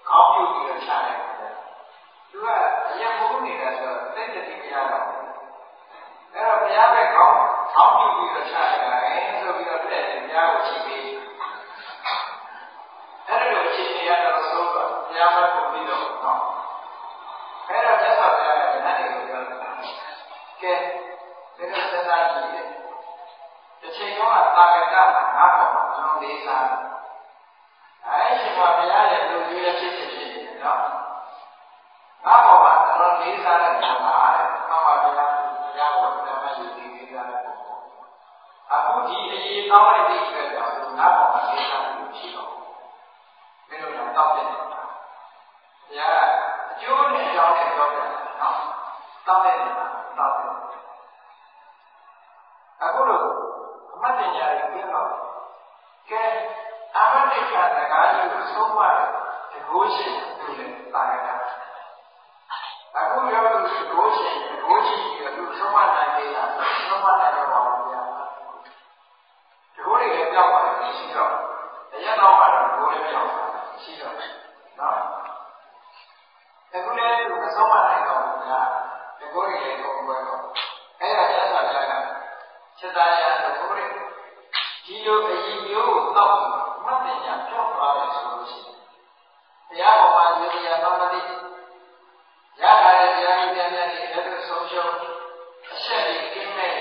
ကောင်းပြုပြီးတော့ချတယ်။သူကအရင်ဘုန်းနေတာဆိုတော့သိတဲ့တိမရတော့ဘူး။အဲ့တော့ဘုရားကကောင်း ကောင်းပြုပြီးတော့ချတယ်ဆိုပြီးတော့တဲ့ဘုရားကိုချီးပြီးအဲ့ဒါလိုချီးနေရတော့ဆိုတော့ဘုရားမကိုပြီးတော့နော်အဲ့တော့မြတ်စွာဘုရားကဉာဏ်တွေကိုပြောတယ်ကဲဒီလိုစဉ်းစားကြည့်တယ်တစ်ချိန်တော့တာဂတမှာငါ့ပေါ်မှာကျွန်တော်လေးစားတယ်အဲ့ဒီမှာဘုရားရဲ့လူကြီးရဲ့ဖြစ်ဖြစ်ဖြစ်နေတယ်နော်ငါ့ပေါ်မှာကျွန်တော်လေးစားတဲ့ပုံပါတဲ့။ဘာမှဘုရားဘုရားကိုတမန်ယူပြီးလေးစားတဲ့ပုံပေါ့။အခု ဒီအရေးကောင်းတဲ့ဒီအတွက်ကြောင့်ငါ့ပေါ်မှာလေးစားမှုရှိတော့မင်းတို့တော့တောက်တယ်။ဘုရားအကျိုးနဲ့အကြောင်းနဲ့ပြောတယ်နော်။တောက်တယ်တောက်တယ်။အခုလို့အမှတ်ပညာတွေပြတော့ကဲအမှတ်တက္ကသကားကြီးကိုသုံးမှတယ်ဒီကိုရှိတယ်လေတာရတာအခုရောက်သူဒိုးရှင်ဒိုးရှိပြီးတော့သူဆုံးမနိုင်နေတာဆုံးမနိုင်တော့ပါဘူးဗျာဒိုး တွေလည်းပြောက်ပါတယ်ရှိတော့တရက်တော့မှတော့ဒိုးလည်းပြောက်ရှိတော့နော်အခုလည်းသူမဆုံးမနိုင်တော့ဘူးဗျာဒိုးတွေလည်းကုန်ပွဲတော့အဲ့ဒါကျဆာပြကစိတ္တရာဒိုးတွေဒီလိုအရင်မျိုးကိုတောက်မှတ်ပညာပြောက်သွားတယ်ဆိုလို့ရှိရင်တရားပေါ်မှာယေရနာမတိရထားတဲ့တရားကြီးပြန်ပြန်ဒီအဲ့ဒါဆုံးရှုံးအဆက်ကြီးကင်းတဲ့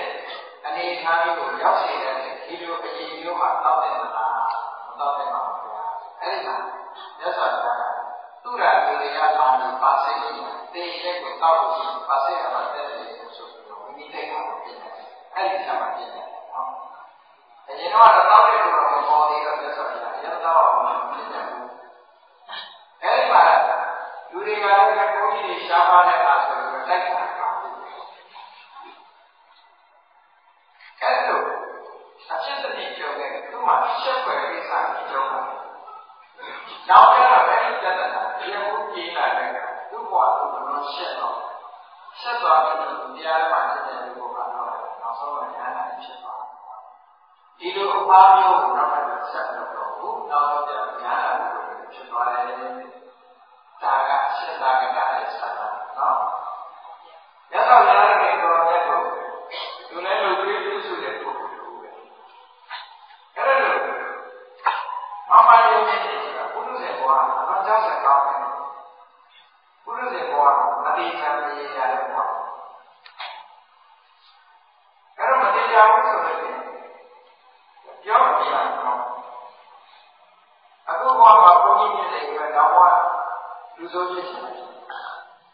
အနေအထားမျိုးကိုရောက်စေတဲ့ ဒီလိုအရင်မျိုးမှာတောက်တဲ့လားမတောက်တဲ့ပါဘူးဗျာအဲ့ဒီမှာမြတ်စွာဘုရားကသူရကေရပါဏိပါစိတ်ကြီးတေရဲ့ကိုတောက်လို့ရှိရင်ပါစိတ်ကမှတဲ့တယ်ဆိုပြီးတော့ဝိနည်းတဲ့ကောင်ပြင်တယ်အဲ့ဒီဆက်မှာပြင်တယ်နော်အရင်တော့တောက်တဲ့ကိုတော့မပေါ်သေးတော့မြတ်စွာဘုရားရတော့မှပြင်တယ်အဲ့ဒီမှာလူတွေကလည်းကိုကြီးတွေရှားပါတဲ့အခါဆိုတော့တိုက်တာပါအဲ့လိုအဖြစ်တည်းပြောခဲ့သူ့ မှာရှက်ွယ်ကိစ္စကိုပြောတာနောက်ကျတော့အဲ့ဒီပြဿနာဒီလိုပြေးလာတဲ့သူ့ဘဝသူ့ဘလို့ရှက်တော့ရှက်သွားပြီးတော့တရားမှဖြစ်တဲ့ဒီဘဝကတော့နောက်ဆုံးတော့ဉာဏ်နဲ့ဖြစ်သွားဒီလိုအပါမျိုးကိုနောက်မှဆက်လို့တော့ဘူးနောက်တော့ဉာဏ်နဲ့ဖြစ်သွားတယ်ဒါကရှင်းတာကတည်းကဆက်တာနော်ရသော်ရတဲ့ကောမြတ်ကိုသူလည်းလူတွေပြုစုတဲ့ပုဂ္ဂိုလ်တွေပဲအဲ့ဒါလို့မမယုံနေတယ်ဘုရုဇေဘောကအမှန်ကြောက်ဆက်ကောင်းတယ်ဘုရုဇေ ဘောကမတိချမ်းမြေရတဲ့ဘောအဲ့တော့မတိချမ်းဘူးဆိုလို့ပြောပြရအောင်အခုဘောမှာဘုန်းကြီးဖြစ်တဲ့အတွက်တော့လူဆိုဖြစ်ရှင်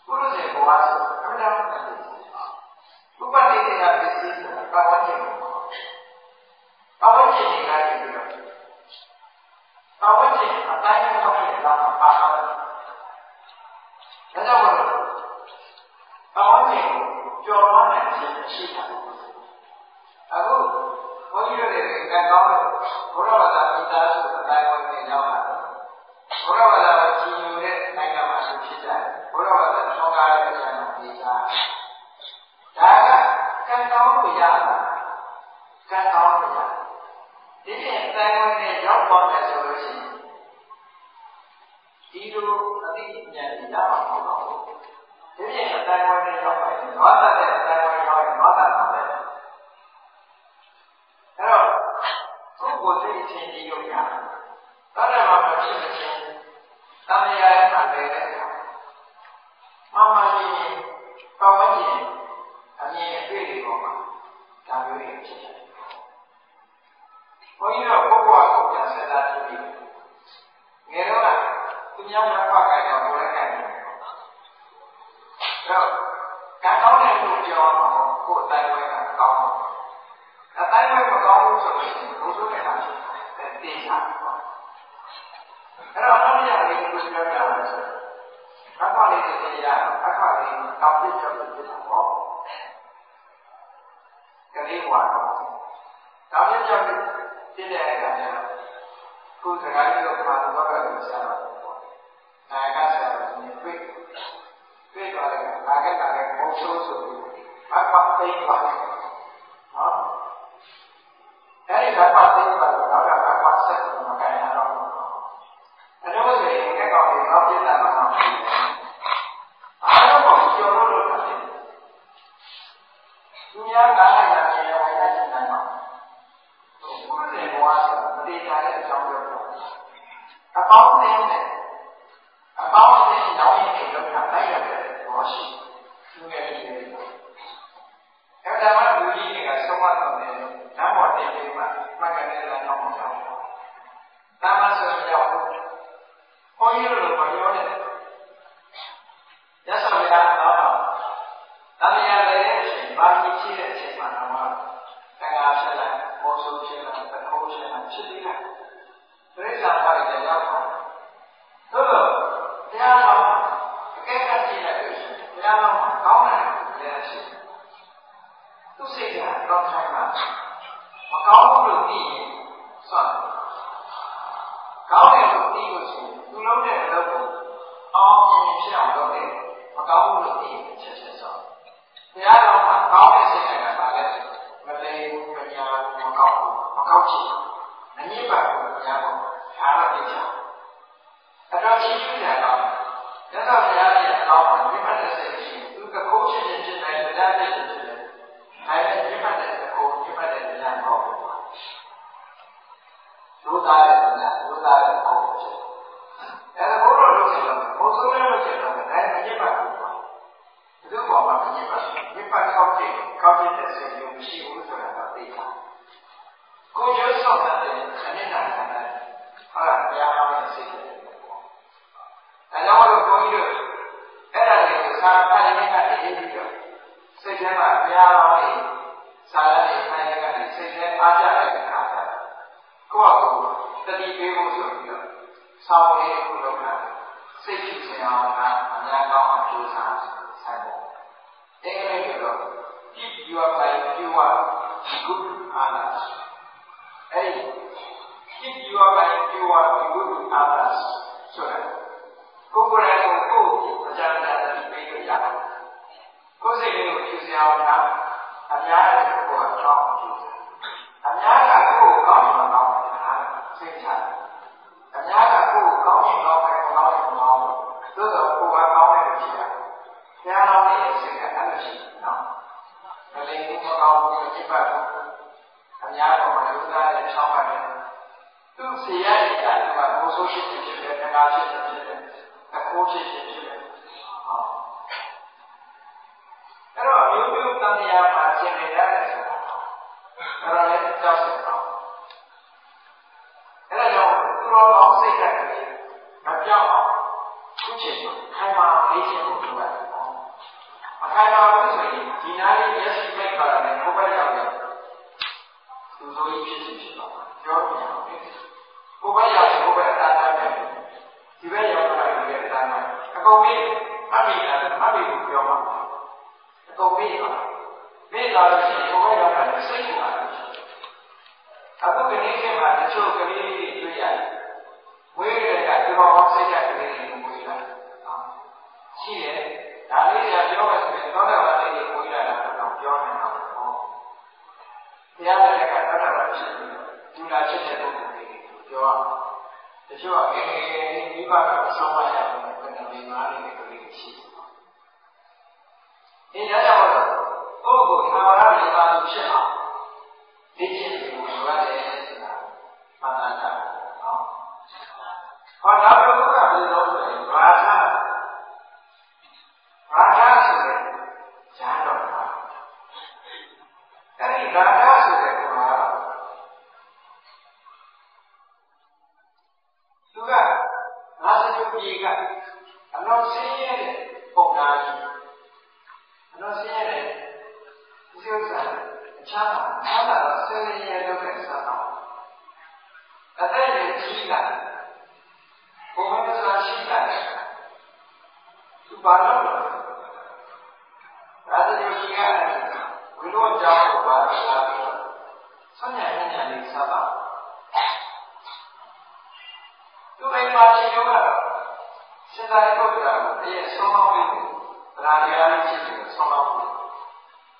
ပုရုဇေဘဝဆိုအမှန်တမ်းမှန်တယ်ဥပတိတေယပစ္စည်းဆိုတာပဝန်းကျင်ကိုပဝန်းကျင်နေကြတယ်ပြီးတော့ပဝန်းကျင်အတိုင်းအတာနဲ့လာပါတာဒါကြောင့်မလို့ပဝန်းကျင်ကိုကြော်လွှမ်းနိုင်ခြင်းရှိတာအခုဘုန်းကြီးတို့တွေကကောင်းလို့ဘုရားဘာသာမိသားစုအတိုင်းဝင်နေရောက်လာတယ်ဘုရားဘာသာကိုကြည်ညိုတဲ့နိုင်ငံမှာရှိဖြစ်ကြတယ်ဘုရားဘာသာဆောင်းကားတဲ့ဉာဏ်ကိုသိတာဒါကကံကောင်းလို့ရတာ ကံကောင်းလို့ရဒီပြင်အတိုင်းဝင်နဲ့ရောက်သွားမယ်ဆိုလို့ရှိရင်ဒီလိုအသိဉာဏ်ရမှာမဟုတ်ပါဘူးဒီပြင်အတိုင်းဝင်နဲ့ရောက်ပါရင်ဘာသာတဲ့အတိုင်းဝင်ရောက်ရင်ဘာသာတာပဲအဲ့တော့ကိုယ်ကိုယ်သိချင်းဒီလိုရတယ်ဒါနဲ့မှမဖြစ်မချင်းတန်ရာရဲ့မှာလည်းတဲ့မမကြီးပတ်ဝန်းကျင်အမြင်အတွေ့တွေပေါ်မှာဒါမျိုးတွေဖြစ်တယ်။ ဘုန်းကြီးတို့ဘုရားကိုပြန်ဆက်လာကြည့်ပြီးငယ်တော့သူများမဖတ်ကြတော့ကိုယ်လည်းကြိုက်တယ်။တော့ကံကောင်းတဲ့လူပြောတော့ကိုယ်အတိုင်းဝဲကကောင်းတယ်။အတိုင်းဝဲမကောင်းဘူးဆိုရင်ဘုရားနဲ့တာဖြစ်တယ်။တင်းစားအဲ့တော့နောက်ရလေးကိုပြောပြရမယ်ဆိုအခါလေးတစ်ရအခါလေးတောင်းပြချက်ဖြစ်တာပေါ့ကလေးဘွားတော့တောင်းပြချက် ဖြစ်တဲ့အခါကျတော့ခုစကားကြီးတော့ပါတော့တော့ဆရာတော်နာယကဆရာတော်ကြီးတွေ့တွေ့တော့လည်းနာယကလည်းဘုံဆိုးဆိုပြီးအပတ်သိမ်းပါနော်အဲ့ဒီကပတ်သိမ်းပါတော့ တန်ခါဖြစ်လာပေါ်ဆိုဖြစ်လာတခိုးဖြစ်လာဖြစ်ပြီးလာပြိဿာပါရရောက်ပါသို့တော့တရားတော်အကဲခတ်ကြည့်လိုက်လို့ရှိရင်တရားတော်မှာကောင်းတယ်လည်းရှိသူစိတ်ကတော့ခိုင်းမှာမကောင်းဘူးလို့သိရင်စွန့်ကောင်းတယ်လို့သိလို့ရှိရင်သူလုံးတဲ့အလုပ်ကိုအောင်မြင်ဖြစ်အောင်လုပ်တယ်မကောင်းဘူးလို့သိရင်ချက်ချက်စွန့်တရားတော်မှာကောင်းတဲ့စိတ်ကပါလေမလိမ်ဘူးမညာဘူးမကောင်းဘူးမကောင်းချင်အညစ်ပါဘူးမညာဘူးဒါတော့သိချင်အဲ့တော့ချင်းချင်းရတော့ရသော်ဘုရားရဲ့အကောင်းမှာမြတ်တဲ့စိတ်ရှိသူကကိုချင်းချင်းဖြစ်နိုင်တရားတဲ့ဖြစ်တယ်ဒါပေမဲ့မြတ်တဲ့ကိုမြတ်တဲ့တရားမဟုတ်ဘူးဒုသားတဲ့တရားဒုသားတဲ့ကိုဖြစ်အဲ့ဒါဘုရားလုပ်တယ်ဘုရားလုပ်တယ်ဒါပေမဲ့မြတ်ပါဘူးဘယ်လိုပေါ်မှာမြတ်ပါမြတ်ပါကောင်းတဲ့ကောင်းတဲ့စိတ်မျိုးမရှိဘူးဆိုတာတော့သိတာကိုကျိုးဆောင်တဲ့ခဏနာခဏဟာဘုရားဟောတဲ့စိတ်တွေအဲကြောင့်လို့ဘုန်းကြီးတို့အဲ့ဒါတွေကိုစာဖတ်ရင်းကနေရေးပြီးတော့စိတ်ထဲမှာဘုရားဟောတဲ့စာရတဲ့ခိုင်းရကနေစိတ်ထဲအားကြတဲ့အခါကျကိုယ့်အကူတတိပေးဖို့ဆိုပြီးတော့ဆောင်းရင်းခုလုပ်တာစိတ်ဖြစ်စရာကအများကောင်းအောင်ကြိုးစားဆိုင်ဖို့အင်္ဂလိပ်ကတော့ keep your mind pure good others အဲ့ဒီ keep your mind pure good others ဆိုတာကိုယ်ကိုယ်တိုင်ကိုကိုယ်အကြမ်းအတမ်းပြီးပေးလို့ရတယ်ကိုယ်စိတ်လေးကိုဖြူစရာအောင်ထားအများကြီးကိုယ်ကကြောင်းဖြူအများကကိုယ်ကိုကောင်းမှကောင်းတာစိတ်ချတယ်အများကကိုယ်ကိုကောင်းရင်ကောင်းတယ်ကောင်းရင်ကောင်းသို့တော့ကိုယ်ကကောင်းတယ်လို့ရှိရတယ်ဘုရားတော်ရဲ့စိတ်ကအဲ့လိုရှိတယ်နော်မလိမ်ဘူးမ ကောင်းဘူးမကြည့်ပါဘူးအများတော့မလူသားတဲ့ချောင်းပါတယ်သူစီရတဲ့ကသူကဘိုးဆိုးရှိဖြစ်တယ်တကားရှိဖြစ်တယ်အခိုးဖြစ်ဖြစ်ဖြစ်တယ်ဟောအဲ့တော့မျိုးမျိုးတန်တရားမှာရှင်းနေရတယ်ဆိုတာအဲ့တော့လည်းကြောက်စရာတော့အဲ့ဒါကြောင့်သူတော်ကောင်းစိတ်ဓာတ်ကလေးမပြောင်းအောင်ခုချိန်ခိုင်မာလေးခြင်းကိုလုပ်ရတယ်အခိုင်မာလို့ဆိုရင်ဒီနားလေးမျက်စိမိတ် ပါတယ်ဘုဘရောက်ရောက်သူဆိုရင်ဖြစ်ဖြစ်ဖြစ်တော့ပြောပြရအောင်ဘုဘရောက်ဘုဘအတားတာတယ်ဒီဘက်ရောက်လာဒီဘက်အတားတာအကုန်ပြီးအမိတာအမိကိုပြောမှာအကုန်ပြီးပါမိလာလို့ရှိရင်ဘုဘရောက်လာစိတ်ကလာတယ်အခုကနေ့ကမှတချို့ကလေးတွေတွေ့ရတယ်ဝေးတယ်ကသူတော်ကောင်းစိတ်ကလေးတွေကိုဝေးလာရှိတယ်ဒါလေးကပြောမယ်ဆိုရင်သောတာပန်လေးကိုဝေးလာတာတော့ ပြောနေတာပေါ့ဘုရားလည်းကသောတာပန်ဖြစ်ပြီးဒုလာဖြစ်တဲ့ပုဂ္ဂိုလ်တွေပြောရတချို့ကငယ်ငယ်လေးမိဘကဆောင်းမရဘူးဘယ်နဲ့မိမားလေးတွေကလေးရှိတယ်ဒီဒါကြောင့်ပုဂ္ဂိုလ်သာဝရမိမားလို့ဖြစ်အောင်ဒီကျင့်ကိုလိုရတယ်ဆိုတာမှတ်သားကြအောင်ဟောနောက်တစ်ခုကဘယ်လိုလဲဘာသာဘာသာဆိုတဲ့ဈာတော်ပါအဲ့ဒီဘာသာဆိုတဲ့ကုမာသူကငါစကြပြေကအလောဆင်းရဲတဲ့ပုံသားကြီးအလောဆင်းရဲတဲ့ဒီဥစ္စာအချမ်းသာအားသာတော့ဆင်းရဲလုပ်တဲ့စားတော့အသက်ရဲ့ကြီးကဘုံမဆိုတာရှိတာသူဘာလို့လဲဒါတည်းကြီးက ဝိလောကြောင့်ဘာလို့လဲဆန်းရညညလေးစားပါသူအိမ်မှာရှိတော့စဉ်းစားရတော့တာကိုတည်းဆုံးအောင်ပြီးဗလာတရားလေးရှိတယ်ဆုံးအောင်ပြီး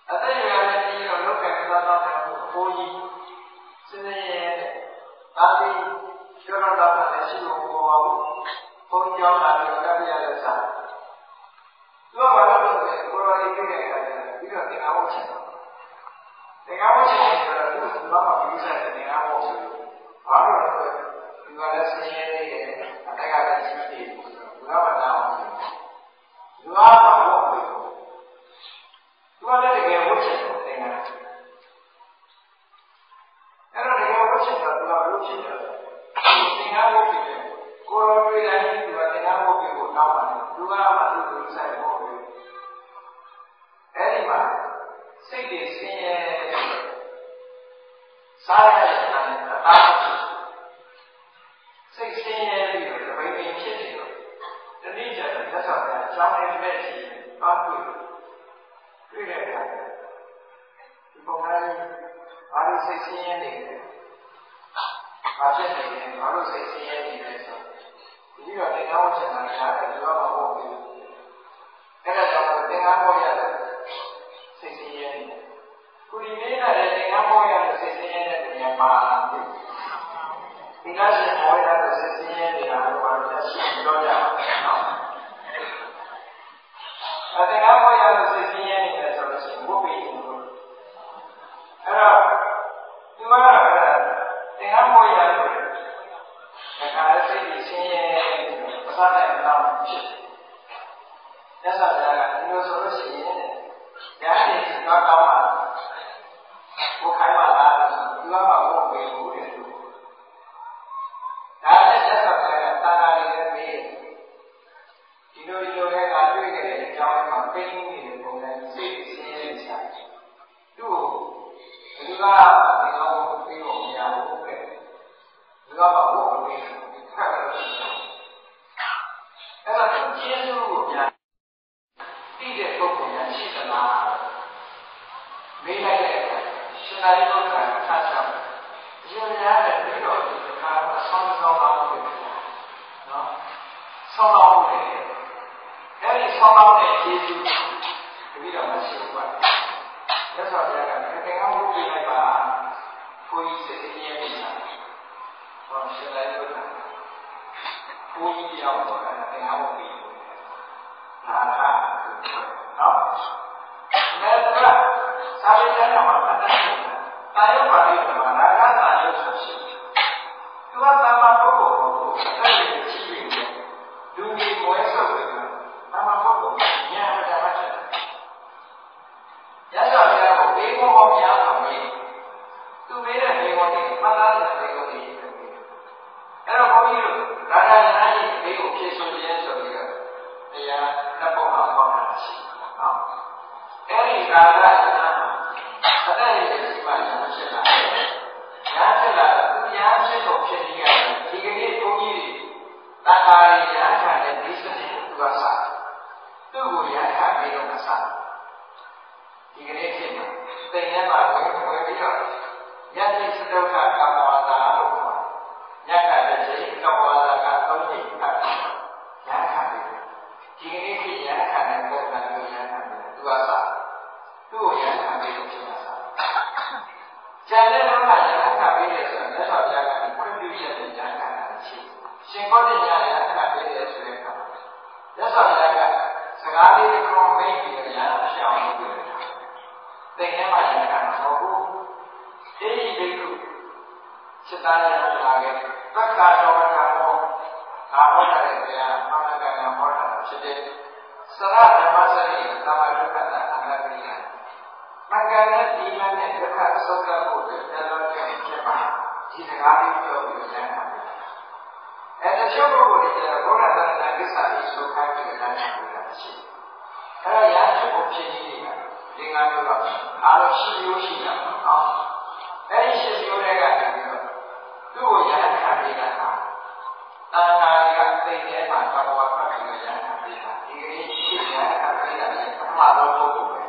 အသက်ရရတဲ့ဒီတော့လောကကစားတော့တဲ့အဖိုးကြီးစဉ်းစားရတဲ့ဒါပြီးကျောင်းတော်ကလည်းရှိလို့ဘောပါဘူးဘုန်းကျောင်းလာပြီးကပ်ရတဲ့စားသူကဘာလို့လဲကိုယ်တော်လေးပြတဲ့အခါကျပြီးတော့သင်္ကန်းဝတ်ချင်တယ် သင်္ကန်းဝတ်ချင်တယ်ဆိုတော့သူ့သူတော့မပြူးဆိုင်တဲ့သင်္ကန်းဝတ်ဘူးဘာလို့လဲဆိုတော့သူကလည်းဆင်းရဲနေတယ်အတက်ကလည်းရှိသေးတယ်ဘုရားမနာဘူးဘုရားမဟုတ်ဘူးသူကလည်းတကယ်ဝတ်ချင်တယ်သင်္ကန်းအဲ့တော့တကယ်ဝတ်ချင်တာသူကဘလို့ဖြစ်တယ်သင်္ကန်းဝတ်ဖြစ်တယ်ကိုယ်တော်တွေ့တိုင်းသူကသင်္ကန်းဝတ်ဖြစ်ကိုတောင်းပါတယ်သူကမှသူ့သူဆိုင်ပေါ်ပြီအဲ့ဒီမှာ စိတ်တွေဆင်းရဲစားရတဲ့အသားစိတ်ဆင်းရဲပြီးတော့တပိတ်ပိတ်ဖြစ်နေတော့တနည်းကျတော့သက်ဆောင်တဲ့အကြောင်းလေးနဲ့ရှိပါတွေ့တွေ့တဲ့အခါဒီပုံစံဘာလို့စိတ်ဆင်းရဲနေလဲဘာဖြစ်နေလဲဘာလို့စိတ်ဆင်းရဲနေလဲဆိုဒီတော့ဒီကောင်းချင်တာရှားတယ်ဒီတော့မဟုတ်ဘူးအဲ့ဒါကြောင့်သင်္ကန်းပေါ်ရတယ် စိတ်ဆင်းရဲနေတယ်ကုဒီနေနဲ့သင်္ကန်းပေါ်ရတဲ့စိတ်ဆင်းရဲတဲ့နေရာမှာဒီကရှင်ပေါ်ရတဲ့စိတ်ဆင်းရဲနေတာတော့ဘာလို့လဲရှင်းပြောကြပါနော်အသင်္ကန်းပေါ်ရတဲ့စိတ်ဆင်းရဲနေတယ်ဆိုလို့ရှိရင်ဘုပ္ပိအဲ့တော့ဒီမှာသင်္ကန်းပေါ်ရတဲ့ဒါကစိတ်ကြီးဆင်းရဲပစားတဲ့အတောင်းဖြစ်တယ်။သက်သာကြတာဒီလိုဆိုလို့ရှိရင် ညာနေတော့ကောင်းမှာဘုခိုင်းပါလားဒီမှာမဟုတ်ဘူးဘူးတဲ့သူ။ဒါနဲ့သက်သာကြတာတာနာလေးနဲ့ပြီးဒီလိုဒီလိုနဲ့ကတွေ့ခဲ့တဲ့အကြောင်းမှာပိန်းနေတဲ့ပုံစံစိတ်ဆင်းရဲနေကြတယ်။သူ့ကိုဒီကဒီကောင်ကိုပြီးဖို့မရဘူးတဲ့။ဒီကမှာဘုမပြီးဒီခါတော့ရှိတယ်။အဲ့တော့ကျေးဇူးကိုများပြီးတဲ့ပုဂ္ဂိုလ်များရှိသလားမေးလိုက်တဲ့အခါရှင်သာရိပုတ္တရာကဆက်ဆောင်ဒီလိုများတဲ့ပြီးတော့ဒီခါမှာဆောင်းဆောင်းအောင်လုပ်တယ်နော်ဆောင်းအောင်လုပ်တယ်အဲ့ဒီဆောင်းအောင်တဲ့ကျေးဇူးပြီးတော့မရှိဘူးပါလက်ဆော်ပြကတကယ်ကောင်းလုပ်ပြလိုက်ပါကိုကြီးစိတ်ရင်းနေတာဟောရှင်သာရိပုတ္တရာကိုကြီးရောက်တော့အဲ့ဒါသင်္ကန်းကိုပြီးဒါကနော်မဲတကစာရင်းထဲမှာပတ်သက်တာယုတ်ပါဠိမှာဒါကစာယုတ်ဆိုရှိတယ်သူကသမ္မာပုဂ္ဂိုလ်ကိုအဲ့ဒီကြည့်ပြီးလူကြီးမွဲဆုပ်တယ်သမ္မာပုဂ္ဂိုလ်ဉာဏ်ဓမ္မချက်ရသော်ဘုရားကိုဘေးကောင်းများအောင်ပြီးသူမေးတဲ့ဘေးကောင်းတွေမှတ်သားတဲ့ဘေးကောင်းတွေအဲ့တော့ဘုန်းကြီးတို့ဒါကဉာဏ်ကြီးဘေးကိုဖြည့်ဆိုခြင်းဆိုပြီးတော့တရားနှစ်ပုံမှာပေါက်တာရှိတယ်နော်အဲ့ဒီကာလကအတဲ့ရဲ့ဒီမှာညာဖြစ်လာတယ်ညာဖြစ်လာတော့သူညာဖြစ်ဖို့ဖြစ်နေရတယ်ဒီကနေ့ဘုန်းကြီးတွေတန်ခါရညာခံတဲ့ဒီစနစ်ကိုသူကစသူ့ကိုညာခံပြီးတော့မစဒီကနေ့ဖြစ်မှာတိမ်ထဲမှာဝင်ဝင်ပြီးတော့ယတိစတုခကမ္မဝါဒလို့ခေါ်တယ်ညကတဲ့ချိန်ကမ္မဝါဒကသုံးချိန်ဖတ်ညာခံပြီးဒီကနေ့ဖြစ်ညာခံတဲ့ပုံစံမျိုးညာခံတယ်သူကစ သူ့ကိုညာခံပြီးတော့ဖြစ်မှာစကျန်တဲ့ဘက်ကညာခံပြီးတယ်ဆိုတော့လက်တော်ဘုရားကခွင့်ပြုချက်နဲ့ညာခံတာရှိရှင်ဘောဓညာညာခံပြီးတယ်ဆိုတဲ့အခါလက်တော်ဘုရားကစကားလေးတစ်ခုမိတ်ပြီးတော့ညာဖြစ်အောင်လုပ်တယ်သင်ထဲမှာညာခံတာမဟုတ်ဘူးအေးဒီကုစိတ္တရလာခဲ့သက္ကာတော်ကမောဒါဟောတဲ့တရားအမှန်ကန်ကဟောတာဖြစ်တဲ့စရဓမ္မစရိသမာဓိပ္ပတအန္တပရိယ မင်္ဂလာဒီလနဲ့ဒုက္ခသုတ်ကဖို့တဲ့တော်တဲ့ဖြစ်ပါဒီစကားလေးပြောပြီးလမ်းတာအဲတချို့ပုဂ္ဂိုလ်တွေကဘုရားသနာကိစ္စကြီးဆိုခိုင်းပြီးလမ်းတာလို့ရှိတယ်အဲဒါရာဇဖို့ဖြစ်နေတယ်ဒီငါမျိုးတော့အားလုံးရှိလို့ရှိတာနော်အဲဒီရှိမျိုးတွေကတည်းကသူ့ကိုရဟန်းခံပေးတာဟာတန်ခါတွေကသိတဲ့မှာသဘောဖတ်ပြီးရဟန်းခံပေးတာဒီကနေ့ရှိရဟန်းခံပေးတာလည်းပထမဆုံးပုဂ္ဂိုလ်ပဲအဲ့ဒါလိုသူကရဟန်းနာနာဖြစ်သွားရဟန်းဖြစ်သွားတော့တရားထားတဲ့တဲ့ကိုအားထုတ်လိုက်တော့သူကရဟန်းနာဖြစ်သွားတာမန်ပုဂ္ဂိုလ်ကိုရဟန်းနာဖြစ်သွားပြီး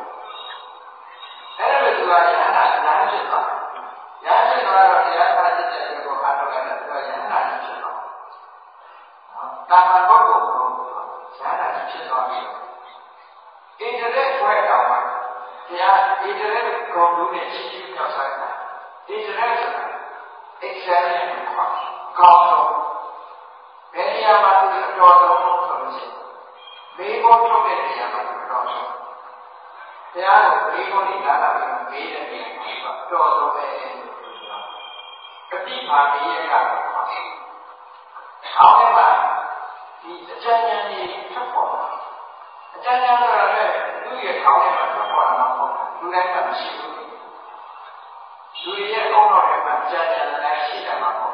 ဘယ်နေရာမှာသူအတော်ဆုံးလို့ဆိုလို့ရှိရင်မေးဖို့ထုတ်တဲ့နေရာမှာသူအတော် ဆုံးတရားကိုမေးဖို့နေလာတာပြီးမေးတဲ့နေရာမှာသူအတော်ဆုံးပဲပฏิပါမေးရကတော့ခေါ်တယ်။အောက်ထဲမှာဒီအကျဉ်းဉာဏ်ကြီးထပ်ပေါ်လာအကျဉ်းဉာဏ်ဆိုတာလည်းသူ့ရဲ့ခေါင်းထဲမှာထပ်ပေါ်လာမှာပေါ့လူတိုင်းမှာမရှိဘူးလူတွေရဲ့အောက်တော်ထဲမှာကြာကြာလည်းရှိတယ်မှာပေါ့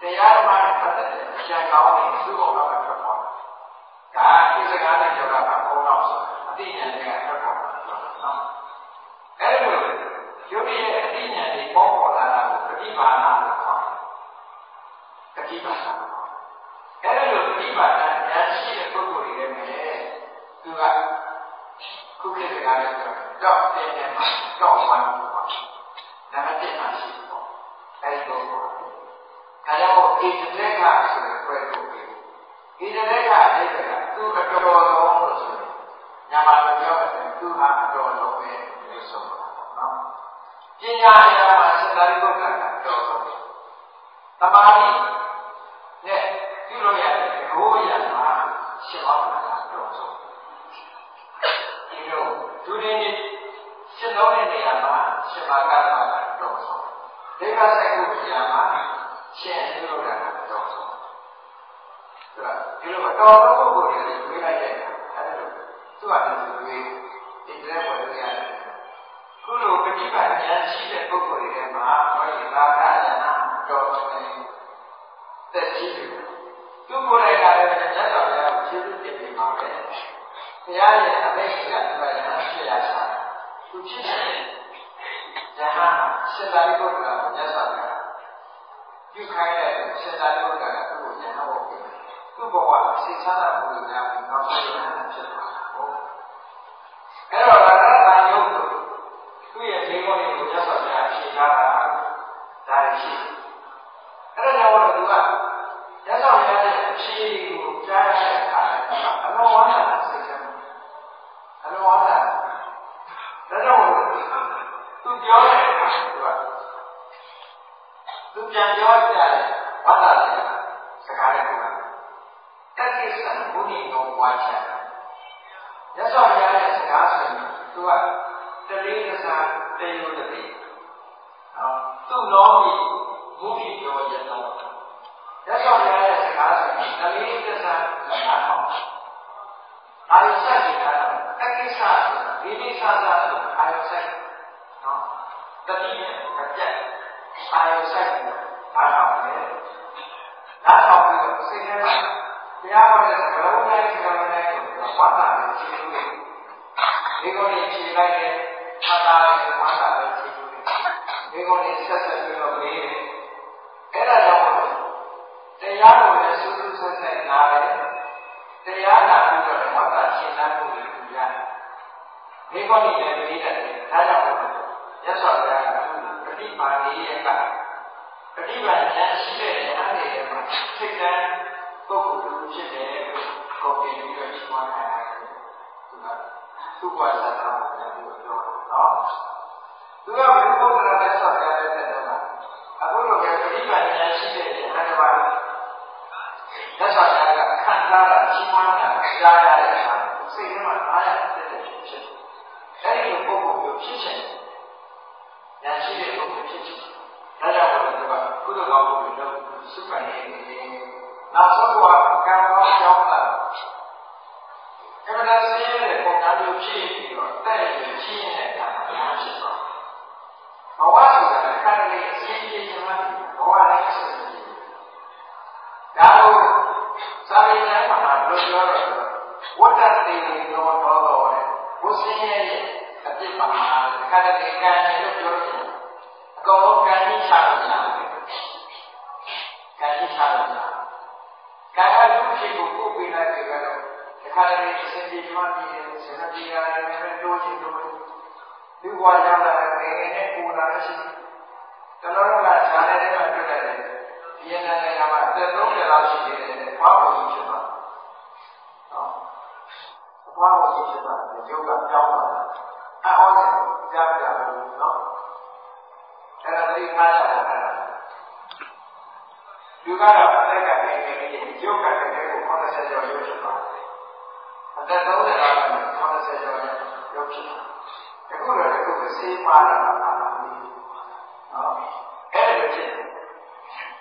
တရားဓမ္မနဲ့ပတ်သက်တဲ့အကျဉ်းကောင်းတွေသူ့အောင်တော့ထွက်ပေါ်လာဒါဒီစကားနဲ့ပြောတာကဘုံတော့ဆိုအတိညာတွေကထွက်ပေါ်တာ နော်အဲ့လိုယုတ်ရဲ့အတိညာတွေပေါ်ပေါ်လာတာကိုပฏิပါဏလို့ခေါ်တယ်ပฏิပါဏအဲ့လိုပฏิပါဏဉာဏ်ရှိတဲ့ပုဂ္ဂိုလ်တွေလည်းပဲသူကခုခေတ်စကားနဲ့ပြောတော့တင်းနေမှာတော့မှန်ပါဒါနဲ့တင်ပါရှိပေါ့အဲ့ဒီပုဂ္ဂိုလ်ဒါကြောင့်ဣတတေကဆိုတဲ့ပွဲကိုဣတတေကအဓိပ္ပာယ်ကသူအတော်ဆုံးလို့ဆိုရင် ညာမှာပြောတယ်သူဟာအတော်ဆုံးပဲလို့ဆိုတော့နော်ပညာအရာမှာစင်္သာရိပုတ္တရာကအတော်ဆုံးတမာတိနဲ့ပြုလို့ရတဲ့ဘိုးရမှာရှင်းပါမှာအတော်ဆုံးဒီလိုဒုတိယရှင်းလုံးတဲ့နေရာမှာရှင်းပါကတာကအတော်ဆုံးဒေဝစိတ်ကိုပြရာမှာရှင်းပြုလို့ရတာအတော်ဆုံးဒီလိုအတော်ဆုံးပုဂ္ဂိုလ်တွေတွေးလိုက်တဲ့အခါအဲ့ဒါလို့ သူ့ဟာသူတွေးဒီတဲ့ပေါ်လို့ရတယ်ခုလိုပฏิပတ်ဉာဏ်ရှိတဲ့ပုဂ္ဂိုလ်တွေထဲမှာဘာလို့သာခရဏတော်တယ်တက်ရှိတယ်သူကိုယ်တိုင်ကလည်းမြတ်စွာဘုရားကိုကျေးဇူးတင်ပြီးပါပဲဘုရားရဲ့အမိန့်ကဒီမှာရဟန်းဖြစ်ရတာသူဖြစ်တဲ့ယဟန်ရှင်သာရိပုတ္တရာကိုမြတ်စွာဘုရားပြုခိုင်းတဲ့ရှင်သာရိပုတ္တရာကသူ့ကိုယဟန်ဘုရားသူ့ဘဝစိတ်ဆန္ဒမှုတွေများပြီးနောက်ဆုံးယဟန်ဖြစ်သွားတာဟုတ် အဲ့တော့လာရတာယုတ်သူ့ရဲ့ဒီကောင်းလေးကိုမြတ်စွာဘုရားဖြေထားတာဒါရှိအဲ့ဒါကြောင့်လို့သူကမြတ်စွာဘုရားရဲ့အဖြေကိုကြားရတဲ့အခါအလုံးဝမ်းသာစိတ်ထဲမှာအလုံးဝမ်းသာဒါကြောင့်သူပြောတဲ့အခါသူကသူပြန်ပြောကြတယ်ဝမ်းသာတယ်စကားလေးကတက္ကိသံဘုဒ္ဓတော်ဝါချာရသော်ရရဲ့စကားဆိုရင် သူကတလေးကစားတေယုတတိဟောသူ့တော်မီဘုဒ္ဓတော်ရတော်ရသော်ရရဲ့စကားဆိုရင်တလေးကစားစကားဟောအာယုဆိုင်တာတက္ကိသဆိုတာဒီဒီသာသာဆိုတာအာယုဆိုင်နော်တတိယအကျက်အာယုဆိုင်ဘာသာလဲဒါတော့ပြီးတော့စိတ်ထဲမှာတရားဟောတဲ့စကားလုံးတိုင်းစကားလုံးတိုင်းကိုဝါသနဲ့ခြေလို့ ဒီကုန်းကြီးခြေလိုက်တယ်ဖတ်တာလည်းဝါသနဲ့ခြေလို့ဒီကုန်းကြီးဆက်ဆက်ပြီးတော့မေးတယ်အဲ့ဒါကြောင့်တရားတော်လည်းစူးစူးဆက်ဆက်နားတယ်တရားနာပြီးတော့ဝါသရှင်းတတ်မှုတွေပြုရတယ်ဒီကုန်းကြီးလည်းမေးတယ်ဒါကြောင့်ရသော်ဘုရားကပฏิပါဏိရဲ့ကပฏิပါဏဉာဏ်ရှိတဲ့အားတွေမှာစိတ်တန်းပုဂ္ဂိုလ်လူဖြစ်တယ်လို့ကိုယ်ပြင်ပြီးတော့ရှင်းသွားတာသူက သူ့ဘဝဆက်တာကိုပြန်ပြီးပြောတယ်နော်သူကဘယ်ပုဂ္ဂိုလ်နဲ့ဆောက်ကြတဲ့တဲ့တော့အခုလိုပဲပฏิပါဏဉာဏ်ရှိတဲ့အားတွေမှာသက်သာကခံစားတာရှင်းသွားတာကြားရတဲ့အခါစိတ်ထဲမှာအားရတဲ့တဲ့ဖြစ်တယ်အဲဒီလိုပုဂ္ဂိုလ်မျိုးဖြစ်ချင်ဉာဏ်ရှိတဲ့ပုဂ္ဂိုလ်ဖြစ်ချင်ဒါကြောင့်ဘုရားကကုသိုလ်ကောင်းမှုတွေလုပ်စုပိုင်နေတယ်နောက်ဆုံးကကံကောင်းကြောင်းလာ အမှန်တရားဆင်းရဲတဲ့ပုံစံမျိုးဖြစ်ပြီးတော့တဲ့ရချင်းတဲ့ကံများဖြစ်သွားဘဝဆိုတာကခန္ဓာလေးအစဉ်ပြေချင်မှဘဝလေးဆက်နေတယ်ဒါလို့သာရိပုတ္တရာမှာဘယ်လိုပြောတော့ဝတ္တတေရောတော်တော်တဲ့ဘုဆင်းရဲရဲ့အပြစ်ပါခန္ဓာလေးကံနဲ့လို့ပြောတယ်အကုန်လုံးကံကြီးချလို့ရတယ်ကံကြီးချလို့ရတယ်ကာယဒုက္ခကိုကိုယ်ပေးလိုက်ကြတော့တ ခါတည်းအစဉ်ပြေမှပြည်တယ်ဆန္ဒပြေရတယ်လည်းတိုးချင်တိုးဒီဘဝရောက်လာတဲ့ငယ်နဲ့ပူလာတဲ့ရှိတလုံးကဈာနဲ့တည်းကတွေ့ရတယ်ဒီရနေကမှသက်သုံးရလောက်ရှိတယ်ဘာလို့ဖြစ်မှာနော်ဘာလို့ဖြစ်မှာဒီကျုပ်ကကြောင်းတာအော်ကြားကြတယ်နော်အဲ့ဒါသိထားရတာလူကတော့အသက်ကငယ်ငယ်လေးရုပ်ကတည်းက80ကျော်ရုပ်ဖြစ်သွားတယ်။ အသက်30လောက်ကနေ80ကျော်ရုပ်ဖြစ်သွား။အခုတော့ဒီကုစေးပါလာတာပါ။နော်။အဲ့ဒါဖြစ်တယ်။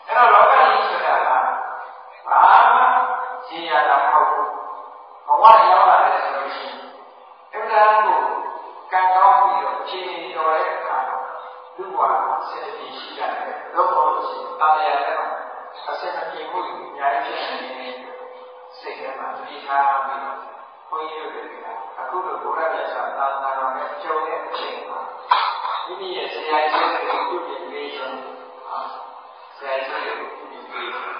အဲ့တော့လောကကြီးဆိုတာကဘာမှရှင်းရတာမဟုတ်ဘူး။ဘဝရောက်လာတယ်ဆိုလို့ရှိရင်အမှန်ကိုကံကောင်းပြီးတော့ခြေနေတော်တဲ့အခါလူဘဝဆင်းရဲရှိရတယ်။လောကရှိတာရတဲ့အစက်ပြေမှုအများကြီးဖြစ်နေတယ်စိတ်ထဲမှာသတိထားပြီးတော့ ဘုန်းကြီးတို့တွေကအခုလိုဘုရားမြတ်စွာသာသနာတော်နဲ့ကြုံတဲ့အချိန်မှာမိမိရဲ့ဆရာကြီးတွေကိုပြုပြင်ပေးခြင်းဆရာကြီးတွေကိုပြုပြင်ပေးခြင်း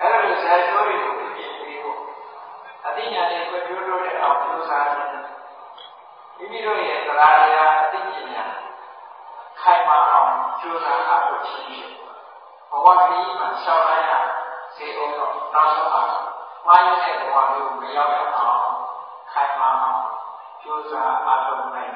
အဲ့လိုဆရာကြီးတွေကိုပြုပြင်ပေးဖို့အသိဉာဏ်နဲ့ဖွံ့ဖြိုးလို့တဲ့အောင်ကြိုးစားခြင်းမိမိတို့ရဲ့တရားတရားအသိဉာဏ်ခိုင်မာအောင်ကြိုးစားအားထုတ်ခြင်းဘဝခရီးမှာရှောင်လိုက်ရစေအောင်တော့တောင်းဆိုပါ မှားရတဲ့ဘဝမျိုးမရောက်ရအောင်ခိုင်မာအောင်ကြိုးစားအားထုတ်နိုင်